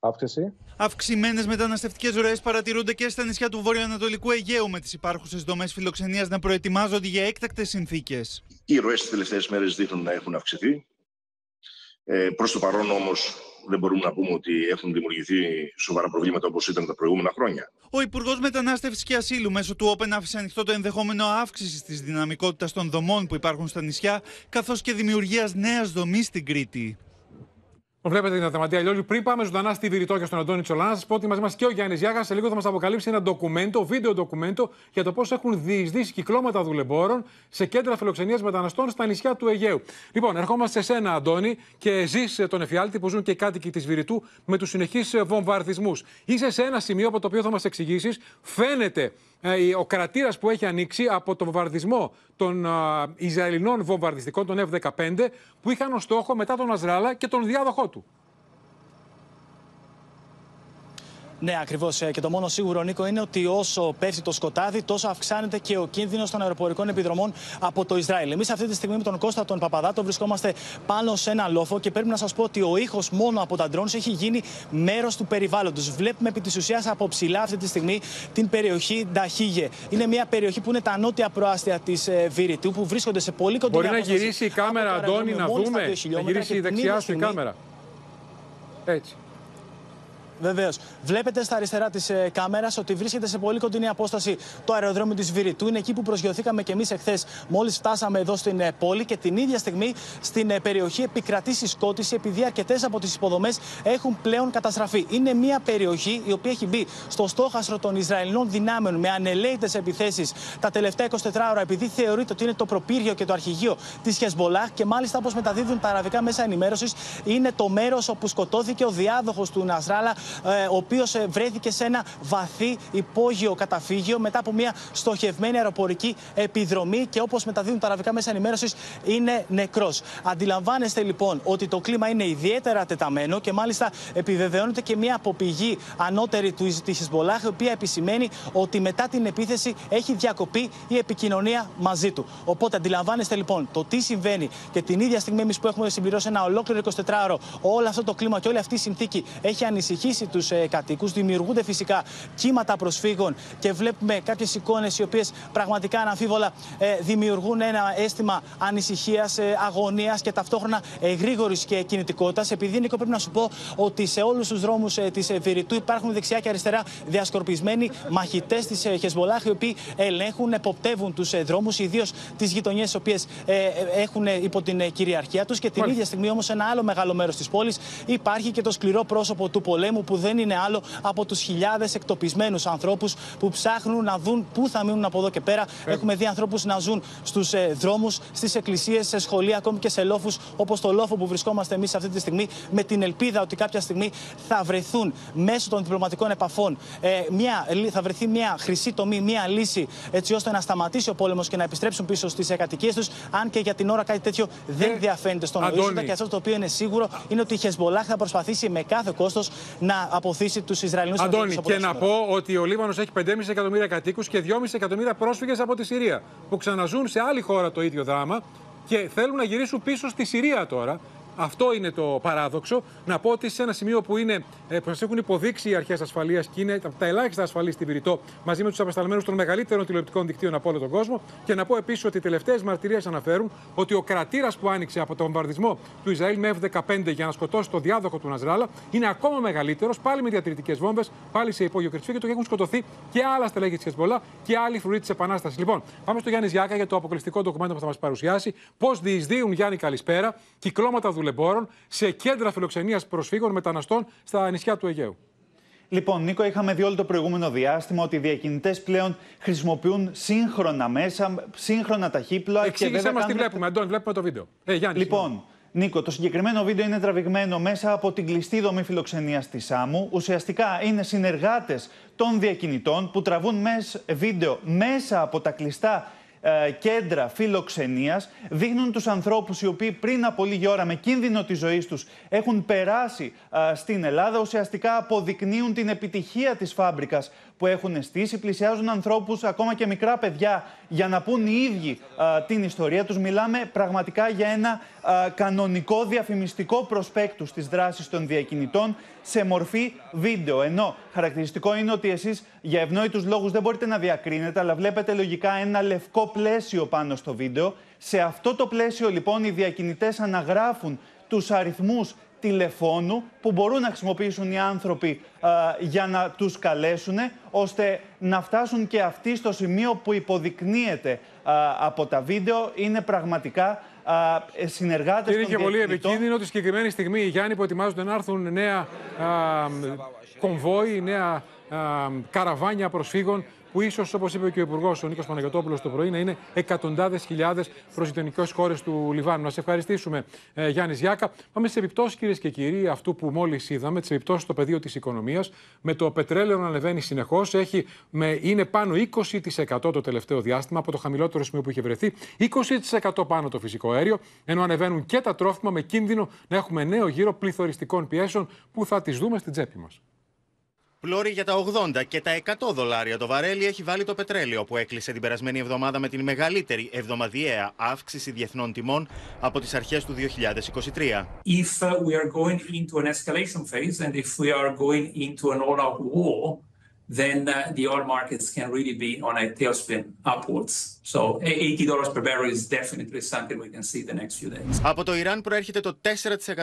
[SPEAKER 52] αύξηση.
[SPEAKER 50] Αυξημένες μεταναστευτικές ροές παρατηρούνται και στα νησιά του βορειοανατολικού Αιγαίου, με τις υπάρχουσες δομές φιλοξενίας να προετοιμάζονται για έκτακτες συνθήκες.
[SPEAKER 53] Οι ροές τις τελευταίες μέρες δείχνουν να έχουν αυξηθεί. Ε, Προς το παρόν όμως δεν μπορούμε να πούμε ότι έχουν δημιουργηθεί σοβαρά προβλήματα όπως ήταν τα προηγούμενα χρόνια.
[SPEAKER 50] Ο Υπουργός Μετανάστευσης και Ασύλου μέσω του Open άφησε ανοιχτό το ενδεχόμενο αύξησης της δυναμικότητας των δομών που υπάρχουν στα νησιά, καθώς και δημιουργίας νέας δομής στην Κρήτη.
[SPEAKER 2] Βλέπετε την Αταματία Λιόλη. Πριν πάμε ζωντανά στη Βηρητό και στον Αντώνη Τσολάνας, σα πω ότι μαζί μα και ο Γιάννης Γιάγα σε λίγο θα μας αποκαλύψει ένα ντοκουμέντο, βίντεο ντοκουμέντο για το πώς έχουν διεισδύσει κυκλώματα δουλεμπόρων σε κέντρα φιλοξενίας μεταναστών στα νησιά του Αιγαίου. Λοιπόν, ερχόμαστε σε σένα, Αντώνη, και ζεις τον εφιάλτη που ζουν και οι κάτοικοι της Βηρητού με τους συνεχείς βομβαρδισμούς. Είσαι σε ένα σημείο από το οποίο θα μας εξηγήσεις, φαίνεται ε, ο κρατήρας που έχει ανοίξει από το βομβαρδισμό των Ισραηλινών βομβαρδιστικών, των F-15, που είχαν ως στόχο μετά τον Αζράλα και τον διάδοχό του.
[SPEAKER 44] Ναι, ακριβώς. Και το μόνο σίγουρο, Νίκο, είναι ότι όσο πέφτει το σκοτάδι, τόσο αυξάνεται και ο κίνδυνος των αεροπορικών επιδρομών από το Ισραήλ. Εμείς αυτή τη στιγμή με τον Κώστα τον Παπαδάτο βρισκόμαστε πάνω σε ένα λόφο και πρέπει να σας πω ότι ο ήχος μόνο από τα ντρόν έχει γίνει μέρος του περιβάλλοντος. Βλέπουμε επί της ουσίας από ψηλά αυτή τη στιγμή την περιοχή Νταχίγε. Είναι μια περιοχή που είναι τα νότια προάστια της ε, Βηρητού, που βρίσκονται σε πολύ κοντινή
[SPEAKER 2] Μπορεί να γυρίσει η κάμερα, Αντώνη, να δούμε. Να γυρίσει η δεξιά σου η κάμερα. Έτσι.
[SPEAKER 44] Βεβαίως. Βλέπετε στα αριστερά της ε, κάμερας ότι βρίσκεται σε πολύ κοντινή απόσταση το αεροδρόμιο της Βηρητού. Είναι εκεί που προσγειωθήκαμε και εμείς εχθές, μόλις φτάσαμε εδώ στην ε, πόλη. Και την ίδια στιγμή στην ε, περιοχή επικρατεί συσκότηση, επειδή αρκετές από τις υποδομές έχουν πλέον καταστραφεί. Είναι μια περιοχή η οποία έχει μπει στο στόχαστρο των Ισραηλινών δυνάμεων με ανελαίτε επιθέσεις τα τελευταία 24 ώρα, επειδή θεωρείται ότι είναι το προπύργιο και το αρχηγείο της Χεσμολάχ. Και μάλιστα, όπως μεταδίδουν τα αραβικά μέσα ενημέρωσης, είναι το μέρος όπου σκοτώθηκε ο διάδοχος του Νασράλα, ε, ο οποίος βρέθηκε σε ένα βαθύ υπόγειο καταφύγιο μετά από μια στοχευμένη αεροπορική επιδρομή και όπως μεταδίδουν τα αραβικά μέσα ενημέρωσης είναι νεκρός. Αντιλαμβάνεστε λοιπόν ότι το κλίμα είναι ιδιαίτερα τεταμένο και μάλιστα επιβεβαιώνεται και μια αποπηγή ανώτερη της Χεσμολάχ, η οποία επισημαίνει ότι μετά την επίθεση έχει διακοπεί η επικοινωνία μαζί του. Οπότε αντιλαμβάνεστε λοιπόν το τι συμβαίνει και την ίδια στιγμή εμείς που έχουμε συμπληρώσει ένα ολόκληρο 24ωρο, όλο αυτό το κλίμα και όλη αυτή η συνθήκη έχει ανησυχήσει τους ε, κατοίκου. Δημιουργούνται φυσικά κύματα προσφύγων και βλέπουμε κάποιες εικόνες οι οποίες πραγματικά αναμφίβολα ε, δημιουργούν ένα αίσθημα ανησυχίας, ε, αγωνίας και ταυτόχρονα γρήγορη και κινητικότητας. Επειδή, Νίκο, πρέπει να σου πω ότι σε όλους τους δρόμους της Βηρητού υπάρχουν δεξιά και αριστερά διασκορπισμένοι μαχητές της Χεσμολάχ, οι οποίοι ελέγχουν, εποπτεύουν τους δρόμους, ιδίως τις γειτονιές τι οποίες έχουν υπό την κυριαρχία τους. Και την ίδια στιγμή όμως, ένα άλλο μεγάλο μέρος της πόλης υπάρχει και το σκληρό πρόσωπο του πολέμου που δεν είναι άλλο από τους χιλιάδες εκτοπισμένους ανθρώπους που ψάχνουν να δουν πού θα μείνουν από εδώ και πέρα. Έχουμε δει ανθρώπους να ζουν στους ε, δρόμους, στις εκκλησίες, σε σχολεία, ακόμη και σε λόφους όπως το λόφο που βρισκόμαστε εμείς αυτή τη στιγμή, με την ελπίδα ότι κάποια στιγμή θα βρεθούν μέσω των διπλωματικών επαφών ε, μια, θα βρεθεί μια χρυσή τομή, μια λύση έτσι ώστε να σταματήσει ο πόλεμος και να επιστρέψουν πίσω στις κατοικίε τους. Αν και για την ώρα κάτι τέτοιο δεν
[SPEAKER 2] Ε,
[SPEAKER 44] διαφαίνεται στον
[SPEAKER 2] Αντώνη.
[SPEAKER 44] ορίζοντα. Και αυτό το οποίο είναι σίγουρο είναι ότι η Χεσμολάχ θα προσπαθήσει με κάθε κόστος να αποθήσει τους Ισραηλινούς
[SPEAKER 2] Αντώνη, και να πω ότι ο Λίβανος έχει 5,5 εκατομμύρια κατοίκους και 2,5 εκατομμύρια πρόσφυγες από τη Συρία. Που ξαναζούν σε άλλη χώρα το ίδιο δράμα και θέλουν να γυρίσουν πίσω στη Συρία τώρα. Αυτό είναι το παράδοξο. Να πω ότι σε ένα σημείο που, είναι, ε, που σας έχουν υποδείξει οι αρχές ασφαλείας και είναι από τα ελάχιστα ασφαλή στη Βηρητό, μαζί με τους απεσταλμένους των μεγαλύτερων τηλεοπτικών δικτύων από όλο τον κόσμο. Και να πω επίσης ότι οι τελευταίες μαρτυρίες αναφέρουν ότι ο κρατήρας που άνοιξε από τον βομβαρδισμό του Ισραήλ με F-15 για να σκοτώσει το διάδοχο του Ναζράλα είναι ακόμα μεγαλύτερος, πάλι με διατηρητικές βόμβες, πάλι σε υπόγειο κρυφσφύγετο και έχουν σκοτωθεί και άλλα στελέχη της Χεσμολά και άλλοι φρουροί της Επανάστασης. Λοιπόν, πάμε στο Γιάννης Γιάκα για το αποκλειστικό ντοκουμέντο που θα μας παρουσιάσει. Πώς διεισδύουν, Γιάννη, καλησπέρα, κυκλώματα δουλεμπόρων σε κέντρα φιλοξενίας προσφύγων μεταναστών στα νησιά του Αιγαίου.
[SPEAKER 50] Λοιπόν, Νίκο, είχαμε δει όλο το προηγούμενο διάστημα ότι οι διακινητές πλέον χρησιμοποιούν σύγχρονα μέσα, σύγχρονα ταχύπλοα.
[SPEAKER 2] Εξήγησέ μας τι
[SPEAKER 50] κάνουν-
[SPEAKER 2] βλέπουμε, Αντώνη, βλέπουμε το βίντεο. Ε, Γιάννης,
[SPEAKER 50] Λοιπόν, Νίκο, το συγκεκριμένο βίντεο είναι τραβηγμένο μέσα από την κλειστή δομή φιλοξενίας της ΣΑΜΟΥ. Ουσιαστικά είναι συνεργάτες των διακινητών που τραβούν βίντεο μέσα από τα κλειστά ε, κέντρα φιλοξενίας δείχνουν τους ανθρώπους οι οποίοι πριν από λίγη ώρα με κίνδυνο της ζωής τους έχουν περάσει ε, στην Ελλάδα ουσιαστικά αποδεικνύουν την επιτυχία της φάμπρικας που έχουν στήσει, πλησιάζουν ανθρώπους, ακόμα και μικρά παιδιά, για να πούν οι ίδιοι την ιστορία τους. Μιλάμε πραγματικά για ένα κανονικό διαφημιστικό προσπέκτου της δράσης των διακινητών σε μορφή βίντεο. Ενώ χαρακτηριστικό είναι ότι εσείς για ευνόητους λόγους δεν μπορείτε να διακρίνετε, αλλά βλέπετε λογικά ένα λευκό πλαίσιο πάνω στο βίντεο. Σε αυτό το πλαίσιο λοιπόν οι διακινητές αναγράφουν τους αριθμούς τηλεφώνου που μπορούν να χρησιμοποιήσουν οι άνθρωποι για να τους καλέσουν ώστε να φτάσουν και αυτοί στο σημείο που υποδεικνύεται από τα βίντεο. Είναι πραγματικά συνεργάτες
[SPEAKER 2] Είναι και πολύ επικίνδυνο τη συγκεκριμένη στιγμή. Οι Γιάννη που ετοιμάζονται να έρθουν νέα κομβόι, νέα καραβάνια προσφύγων που ίσως, όπως είπε και ο Υπουργός ο Νίκος Παναγιοτόπουλο το πρωί, να είναι εκατοντάδες χιλιάδες προ γειτονικέ χώρες του Λιβάνου. Να σε ευχαριστήσουμε, ε, Γιάννης Γιάκα. Πάμε στις επιπτώσεις, κυρίες και κύριοι, αυτού που μόλις είδαμε, τις επιπτώσεις στο πεδίο της οικονομίας. Με το πετρέλαιο να ανεβαίνει συνεχώς, είναι πάνω 20% το τελευταίο διάστημα από το χαμηλότερο σημείο που είχε βρεθεί, 20% πάνω το φυσικό αέριο, ενώ ανεβαίνουν και τα τρόφιμα με κίνδυνο να έχουμε νέο γύρο πληθωριστικών πιέσεων που θα τις δούμε στην τσέπη μας.
[SPEAKER 54] Πλώρη για τα 80 και τα 100 δολάρια το βαρέλι έχει βάλει το πετρέλαιο που έκλεισε την περασμένη εβδομάδα με την μεγαλύτερη εβδομαδιαία αύξηση διεθνών τιμών από τις αρχές του 2023.
[SPEAKER 55] If uh, we are going into an escalation phase and if we are going into an all-out war, then uh, the oil markets can really be on a tailspin upwards. So $80 per barrel is definitely something we can see the next few days.
[SPEAKER 54] Από το Ιράν προέρχεται το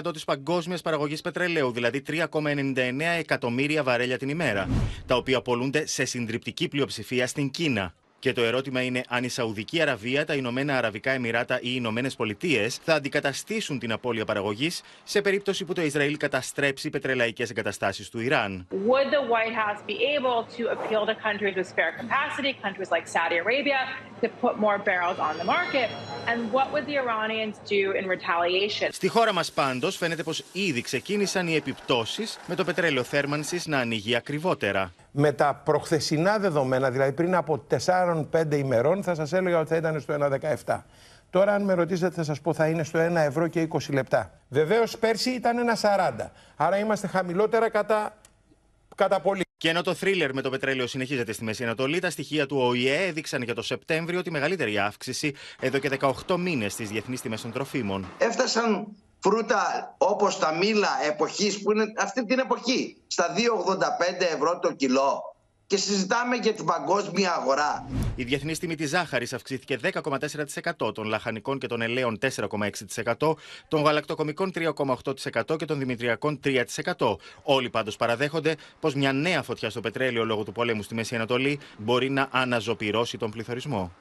[SPEAKER 54] 4% της παγκόσμιας παραγωγής πετρελαίου, δηλαδή 3,99 εκατομμύρια βαρέλια την ημέρα, τα οποία πολλούνται σε συντριπτική πλειοψηφία στην Κίνα. Και το ερώτημα είναι αν η Σαουδική Αραβία, τα Ηνωμένα Αραβικά Εμμυράτα ή οι Ηνωμένες Πολιτείες θα αντικαταστήσουν την απώλεια παραγωγής σε περίπτωση που το Ισραήλ καταστρέψει πετρελαϊκές εγκαταστάσεις του Ιράν.
[SPEAKER 56] Would the White House be able to appeal to countries with spare capacity, countries like Saudi Arabia, to put more barrels on the market? And what would the Iranians do in retaliation?
[SPEAKER 54] Στη χώρα μας πάντως φαίνεται πως ήδη ξεκίνησαν οι επιπτώσεις με το πετρέλαιο θέρμανσης να ανοίγει ακριβότερα
[SPEAKER 57] με τα προχθεσινά δεδομένα, δηλαδή πριν από 4-5 ημερών, θα σας έλεγα ότι θα ήταν στο 1,17. Τώρα, αν με ρωτήσετε, θα σας πω θα είναι στο 1 ευρώ και 20 λεπτά. Βεβαίως, πέρσι ήταν 1,40. Άρα είμαστε χαμηλότερα κατά, κατά πολύ.
[SPEAKER 54] Και ενώ το θρίλερ με το πετρέλαιο συνεχίζεται στη Μέση Ανατολή, τα στοιχεία του ΟΗΕ έδειξαν για το Σεπτέμβριο τη μεγαλύτερη αύξηση εδώ και 18 μήνες στις διεθνείς τιμές των τροφίμων.
[SPEAKER 58] Έφτασαν φρούτα όπως τα μήλα εποχής που είναι αυτή την εποχή στα 2,85 ευρώ το κιλό και συζητάμε για την παγκόσμια αγορά.
[SPEAKER 54] Η διεθνή τιμή της ζάχαρης αυξήθηκε 10,4%, των λαχανικών και των ελαίων 4,6%, των γαλακτοκομικών 3,8% και των δημητριακών 3%. Όλοι πάντως παραδέχονται πως μια νέα φωτιά στο πετρέλαιο λόγω του πολέμου στη Μέση Ανατολή μπορεί να αναζωπυρώσει τον πληθωρισμό.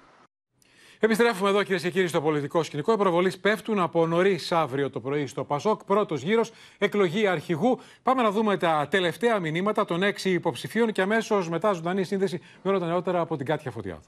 [SPEAKER 2] Επιστρέφουμε εδώ κυρίες και κύριοι στο πολιτικό σκηνικό. Οι προβολή πέφτουν από νωρίς αύριο το πρωί στο Πασόκ. Πρώτος γύρος, εκλογή αρχηγού. Πάμε να δούμε τα τελευταία μηνύματα των έξι υποψηφίων και αμέσως μετά ζωντανή σύνδεση με όλα τα νεότερα από την Κάτια Φωτιάδου.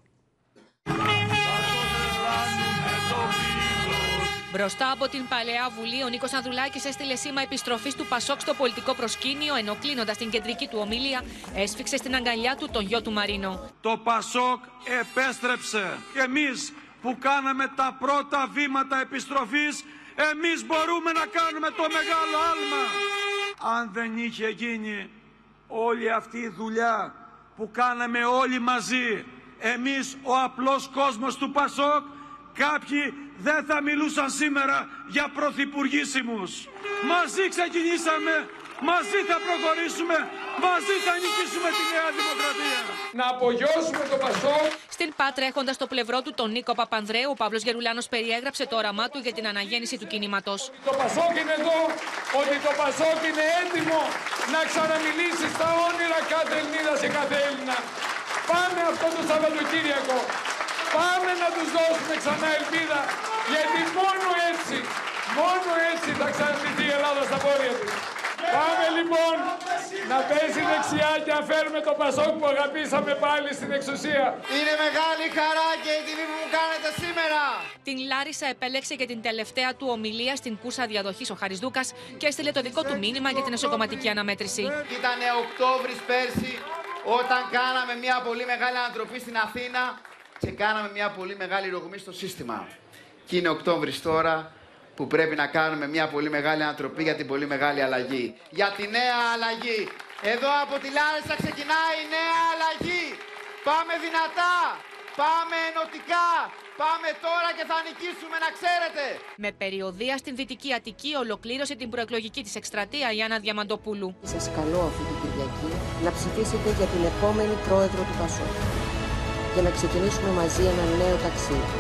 [SPEAKER 59] Μπροστά από την Παλαιά Βουλή, ο Νίκος Ανδρουλάκης έστειλε σήμα επιστροφής του Πασόκ στο πολιτικό προσκήνιο, ενώ κλείνοντας την κεντρική του ομιλία, έσφιξε στην αγκαλιά του τον γιο του Μαρίνο.
[SPEAKER 60] Το Πασόκ επέστρεψε. Και εμείς που κάναμε τα πρώτα βήματα επιστροφής, εμείς μπορούμε να κάνουμε το μεγάλο άλμα. Αν δεν είχε γίνει όλη αυτή η δουλειά που κάναμε όλοι μαζί, εμείς ο απλός κόσμος του Πασόκ, κάποιοι δεν θα μιλούσαν σήμερα για πρωθυπουργήσιμους. Μαζί ξεκινήσαμε Μαζί θα προχωρήσουμε, μαζί θα νικήσουμε τη Νέα Δημοκρατία. Να απογειώσουμε το Πασόκ.
[SPEAKER 59] Στην Πάτρα, έχοντας το πλευρό του τον Νίκο Παπανδρέου, ο Παύλος Γερουλάνος περιέγραψε το όραμά του για την αναγέννηση του κινήματος.
[SPEAKER 60] Το Πασόκ είναι εδώ, ότι το Πασόκ είναι έτοιμο να ξαναμιλήσει στα όνειρα κάθε Ελληνίδα και κάθε Έλληνα. Πάμε αυτό το Σαββατοκύριακο. Πάμε να τους δώσουμε ξανά ελπίδα, γιατί μόνο έτσι, μόνο έτσι θα ξαναδειχθεί η Ελλάδα στα πόδια της. Πάμε λοιπόν
[SPEAKER 61] να πέσει δεξιά και να φέρουμε το Πασόκ που αγαπήσαμε πάλι στην εξουσία.
[SPEAKER 62] Είναι μεγάλη χαρά και η τιμή που μου κάνετε σήμερα.
[SPEAKER 59] Την Λάρισα επέλεξε για την τελευταία του ομιλία στην κούσα διαδοχής ο Χαρισδούκα και έστειλε το δικό του μήνυμα για την εσωκομματική αναμέτρηση.
[SPEAKER 62] Ήταν Οκτώβρης πέρσι όταν κάναμε μια πολύ μεγάλη ανατροπή στην Αθήνα και κάναμε μια πολύ μεγάλη ρογμή στο σύστημα. Και είναι Οκτώβρης τώρα που πρέπει να κάνουμε μια πολύ μεγάλη ανατροπή για την πολύ μεγάλη αλλαγή. Για τη νέα αλλαγή. Εδώ από τη Λάρισα ξεκινάει η νέα αλλαγή. Πάμε δυνατά. Πάμε ενωτικά. Πάμε τώρα και θα νικήσουμε, να ξέρετε.
[SPEAKER 59] Με περιοδία στην Δυτική Αττική ολοκλήρωσε την προεκλογική της εκστρατεία η Άννα Διαμαντοπούλου.
[SPEAKER 63] Σας καλώ αυτή την Κυριακή να ψηφίσετε για την επόμενη πρόεδρο του Πασόκ και να ξεκινήσουμε μαζί ένα νέο ταξίδι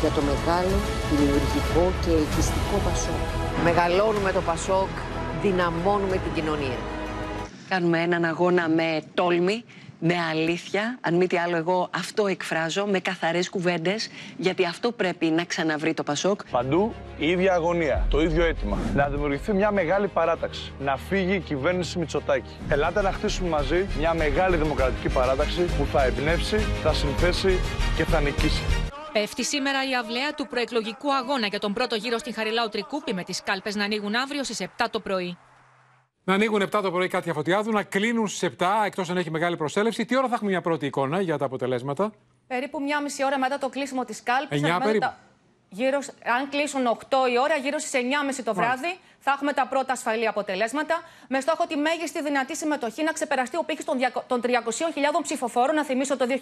[SPEAKER 63] για το μεγάλο, δημιουργικό και ελκυστικό Πασόκ. Μεγαλώνουμε το Πασόκ, δυναμώνουμε την κοινωνία.
[SPEAKER 64] Κάνουμε έναν αγώνα με τόλμη, με αλήθεια, αν μη τι άλλο εγώ αυτό εκφράζω, με καθαρές κουβέντες, γιατί αυτό πρέπει να ξαναβρει το Πασόκ.
[SPEAKER 65] Παντού η ίδια αγωνία, το ίδιο αίτημα. Να δημιουργηθεί μια μεγάλη παράταξη, να φύγει η κυβέρνηση Μητσοτάκη. Ελάτε να χτίσουμε μαζί μια μεγάλη δημοκρατική παράταξη που θα εμπνεύσει, θα συνθέσει και θα νικήσει.
[SPEAKER 59] Πέφτει σήμερα η αυλαία του προεκλογικού αγώνα για τον πρώτο γύρο στην Χαριλάου Τρικούπη με τις κάλπες να ανοίγουν αύριο στις 7 το πρωί.
[SPEAKER 2] Να ανοίγουν 7 το πρωί κάτι Φωτιάδου, να κλείνουν στις 7 εκτός αν έχει μεγάλη προσέλευση. Τι ώρα θα έχουμε μια πρώτη εικόνα για τα αποτελέσματα;
[SPEAKER 66] Περίπου μια μισή ώρα μετά το κλείσιμο της κάλπης.
[SPEAKER 2] 9 περίπου.
[SPEAKER 66] Γύρω, αν κλείσουν 8 η ώρα, γύρω στις 9.30 το βράδυ, θα έχουμε τα πρώτα ασφαλή αποτελέσματα. Με στόχο τη μέγιστη δυνατή συμμετοχή να ξεπεραστεί ο πύχης των 300.000 ψηφοφόρων. Να θυμίσω το 2021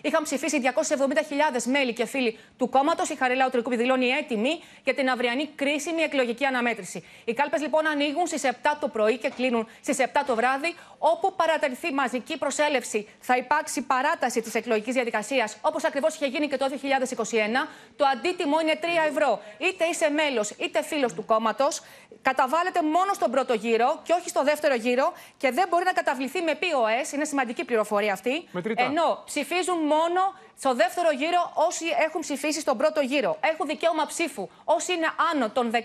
[SPEAKER 66] είχαν ψηφίσει 270.000 μέλη και φίλοι του κόμματος. Η Χαριλάου Τρικούπη δηλώνει έτοιμη για την αυριανή κρίσιμη εκλογική αναμέτρηση. Οι κάλπες λοιπόν ανοίγουν στις 7 το πρωί και κλείνουν στις 7 το βράδυ. Όπου παρατηρηθεί μαζική προσέλευση, θα υπάρξει παράταση της εκλογικής διαδικασίας, όπως ακριβώς είχε γίνει και το 2021. Το αντίτιμο είναι 3 ευρώ. Είτε είσαι μέλος είτε φίλος του κόμματος, καταβάλλεται μόνο στον πρώτο γύρο και όχι στο δεύτερο γύρο και δεν μπορεί να καταβληθεί με POS. Είναι σημαντική πληροφορία αυτή.
[SPEAKER 2] Μετρητά.
[SPEAKER 66] Ενώ ψηφίζουν μόνο στο δεύτερο γύρο όσοι έχουν ψηφίσει στον πρώτο γύρο. Έχουν δικαίωμα ψήφου όσοι είναι άνω των 16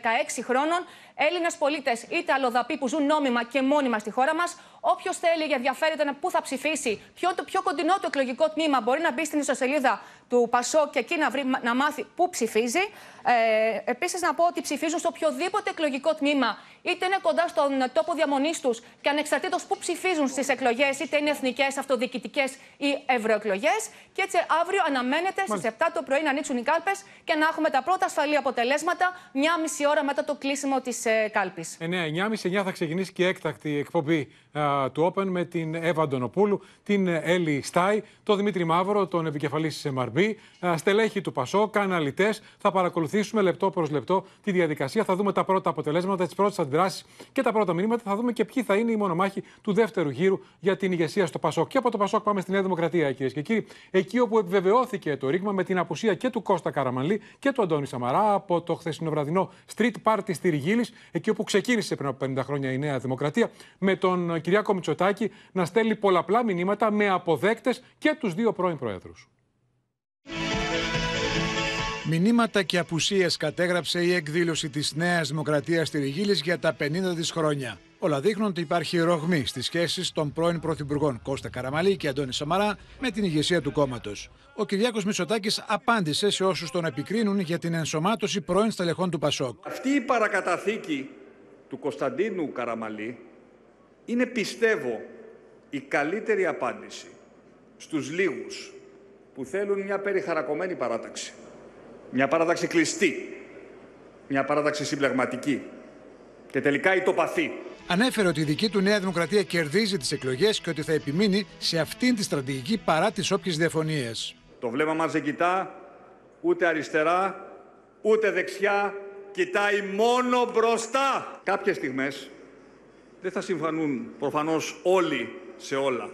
[SPEAKER 66] χρόνων, Έλληνες πολίτες είτε αλλοδαποί που ζουν νόμιμα και μόνιμα στη χώρα μας. Όποιος θέλει και ενδιαφέρεται να πού θα ψηφίσει, ποιο το πιο κοντινό του εκλογικό τμήμα μπορεί να μπει στην ιστοσελίδα του Πασό και εκεί να, βρει, να μάθει πού ψηφίζει. Ε, Επίσης, να πω ότι ψηφίζουν σε οποιοδήποτε εκλογικό τμήμα, είτε είναι κοντά στον τόπο διαμονής τους και ανεξαρτήτως πού ψηφίζουν στις εκλογές, είτε είναι εθνικές, αυτοδιοικητικές ή ευρωεκλογές. Και έτσι αύριο αναμένεται στις 7 το πρωί να ανοίξουν οι κάλπες και να έχουμε τα πρώτα ασφαλή αποτελέσματα μια μισή ώρα μετά το κλείσιμο της ε, κάλπης.
[SPEAKER 2] 9, 9.30 θα ξεκινήσει και η έκτακτη εκπομπή α, του Open με την Εύα Αντωνοπούλου, την Έλλη Στάι, τον Δημήτρη Μαύρο, τον επικεφαλής της MRB, στελέχη του Πασό, καναλιτές. Θα παρακολουθήσουμε λεπτό προς λεπτό τη διαδικασία. Θα δούμε τα πρώτα αποτελέσματα, τι πρώτε αντιδράσεις και τα πρώτα μηνύματα. Θα δούμε και ποιοι θα είναι οι μονομάχοι του δεύτερου γύρου για την ηγεσία στο Πασό. Και από το Πασό πάμε στη Νέα Δημοκρατία, κυρίες και κύριοι. Εκεί όπου επιβεβαιώθηκε το ρήγμα με την απουσία και του Κώστα Καραμαλή και του Αντώνη Σαμαρά από το χθεσινοβραδινό street party στη Ριγίλης, εκεί όπου ξεκίνησε πριν από 50 χρόνια η Νέα Δημοκρατία, με τον Κυριάκο Μητσοτάκη να στέλνει πολλαπλά μηνύματα με αποδέκτες και τους δύο πρώην Προέδρους.
[SPEAKER 67] Μηνύματα και απουσίες κατέγραψε η εκδήλωση της Νέας Δημοκρατίας στη Ριγίλης για τα 50 της χρόνια. Όλα δείχνουν ότι υπάρχει ρογμή στις σχέσεις των πρώην πρωθυπουργών Κώστα Καραμαλή και Αντώνη Σαμαρά με την ηγεσία του κόμματος. Ο Κυριάκος Μητσοτάκης απάντησε σε όσους τον επικρίνουν για την ενσωμάτωση πρώην στελεχών του Πασόκ.
[SPEAKER 48] Αυτή η παρακαταθήκη του Κωνσταντίνου Καραμαλή είναι πιστεύω η καλύτερη απάντηση στους λίγους που θέλουν μια περιχαρακωμένη παράταξη. Μια παράταξη κλειστή. Μια παράταξη συμπλεγματική. Και τελικά ητοπαθή.
[SPEAKER 67] Ανέφερε ότι η δική του Νέα Δημοκρατία κερδίζει τις εκλογές και ότι θα επιμείνει σε αυτήν τη στρατηγική παρά τις όποιες διαφωνίες.
[SPEAKER 48] Το βλέμμα μας δεν κοιτά ούτε αριστερά, ούτε δεξιά. Κοιτάει μόνο μπροστά. Κάποιες στιγμές δεν θα συμφωνούν προφανώς όλοι σε όλα.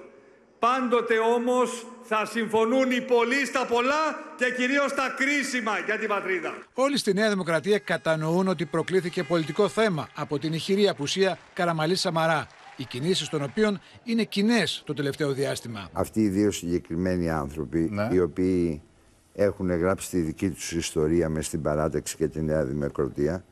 [SPEAKER 48] Πάντοτε όμως θα συμφωνούν οι πολλοί στα πολλά και κυρίως στα κρίσιμα για την πατρίδα.
[SPEAKER 67] Όλοι στη Νέα Δημοκρατία κατανοούν ότι προκλήθηκε πολιτικό θέμα από την ηχηρή απουσία Καραμαλής Σαμαρά. Οι κινήσεις των οποίων είναι κοινές το τελευταίο διάστημα.
[SPEAKER 68] Αυτοί οι δύο συγκεκριμένοι άνθρωποι, οι οποίοι έχουν γράψει τη δική τους ιστορία μες στην παράταξη και τη Νέα Δημοκρατία,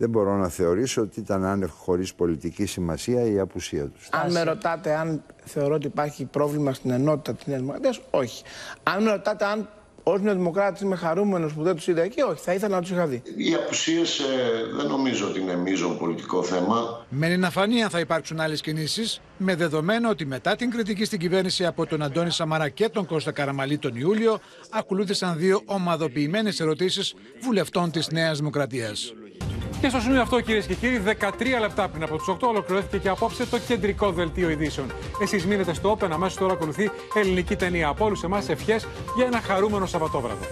[SPEAKER 68] δεν μπορώ να θεωρήσω ότι ήταν άνευ χωρίς πολιτική σημασία η απουσία τους.
[SPEAKER 69] Αν με ρωτάτε αν θεωρώ ότι υπάρχει πρόβλημα στην ενότητα της Νέας Δημοκρατίας, όχι. Αν με ρωτάτε αν ως Δημοκράτης είμαι χαρούμενος που δεν τους είδα εκεί, όχι. Θα ήθελα να τους είχα δει.
[SPEAKER 70] Οι απουσίες ε, δεν νομίζω ότι είναι μείζον πολιτικό θέμα.
[SPEAKER 67] Μένει να φανεί αν θα υπάρξουν άλλες κινήσεις, με δεδομένο ότι μετά την κριτική στην κυβέρνηση από τον Αντώνη Σαμαρά και τον Κώστα Καραμαλή τον Ιούλιο, ακολούθησαν δύο ομαδοποιημένες ερωτήσεις βουλευτών της Νέας Δημοκρατίας.
[SPEAKER 2] Και στο σημείο αυτό, κυρίες και κύριοι, 13 λεπτά πριν από του 8 ολοκληρώθηκε και απόψε το κεντρικό δελτίο ειδήσεων. Εσείς μείνετε στο Open, αμέσως τώρα ακολουθεί ελληνική ταινία. Από όλους εμάς ευχές για ένα χαρούμενο Σαββατόβραδο.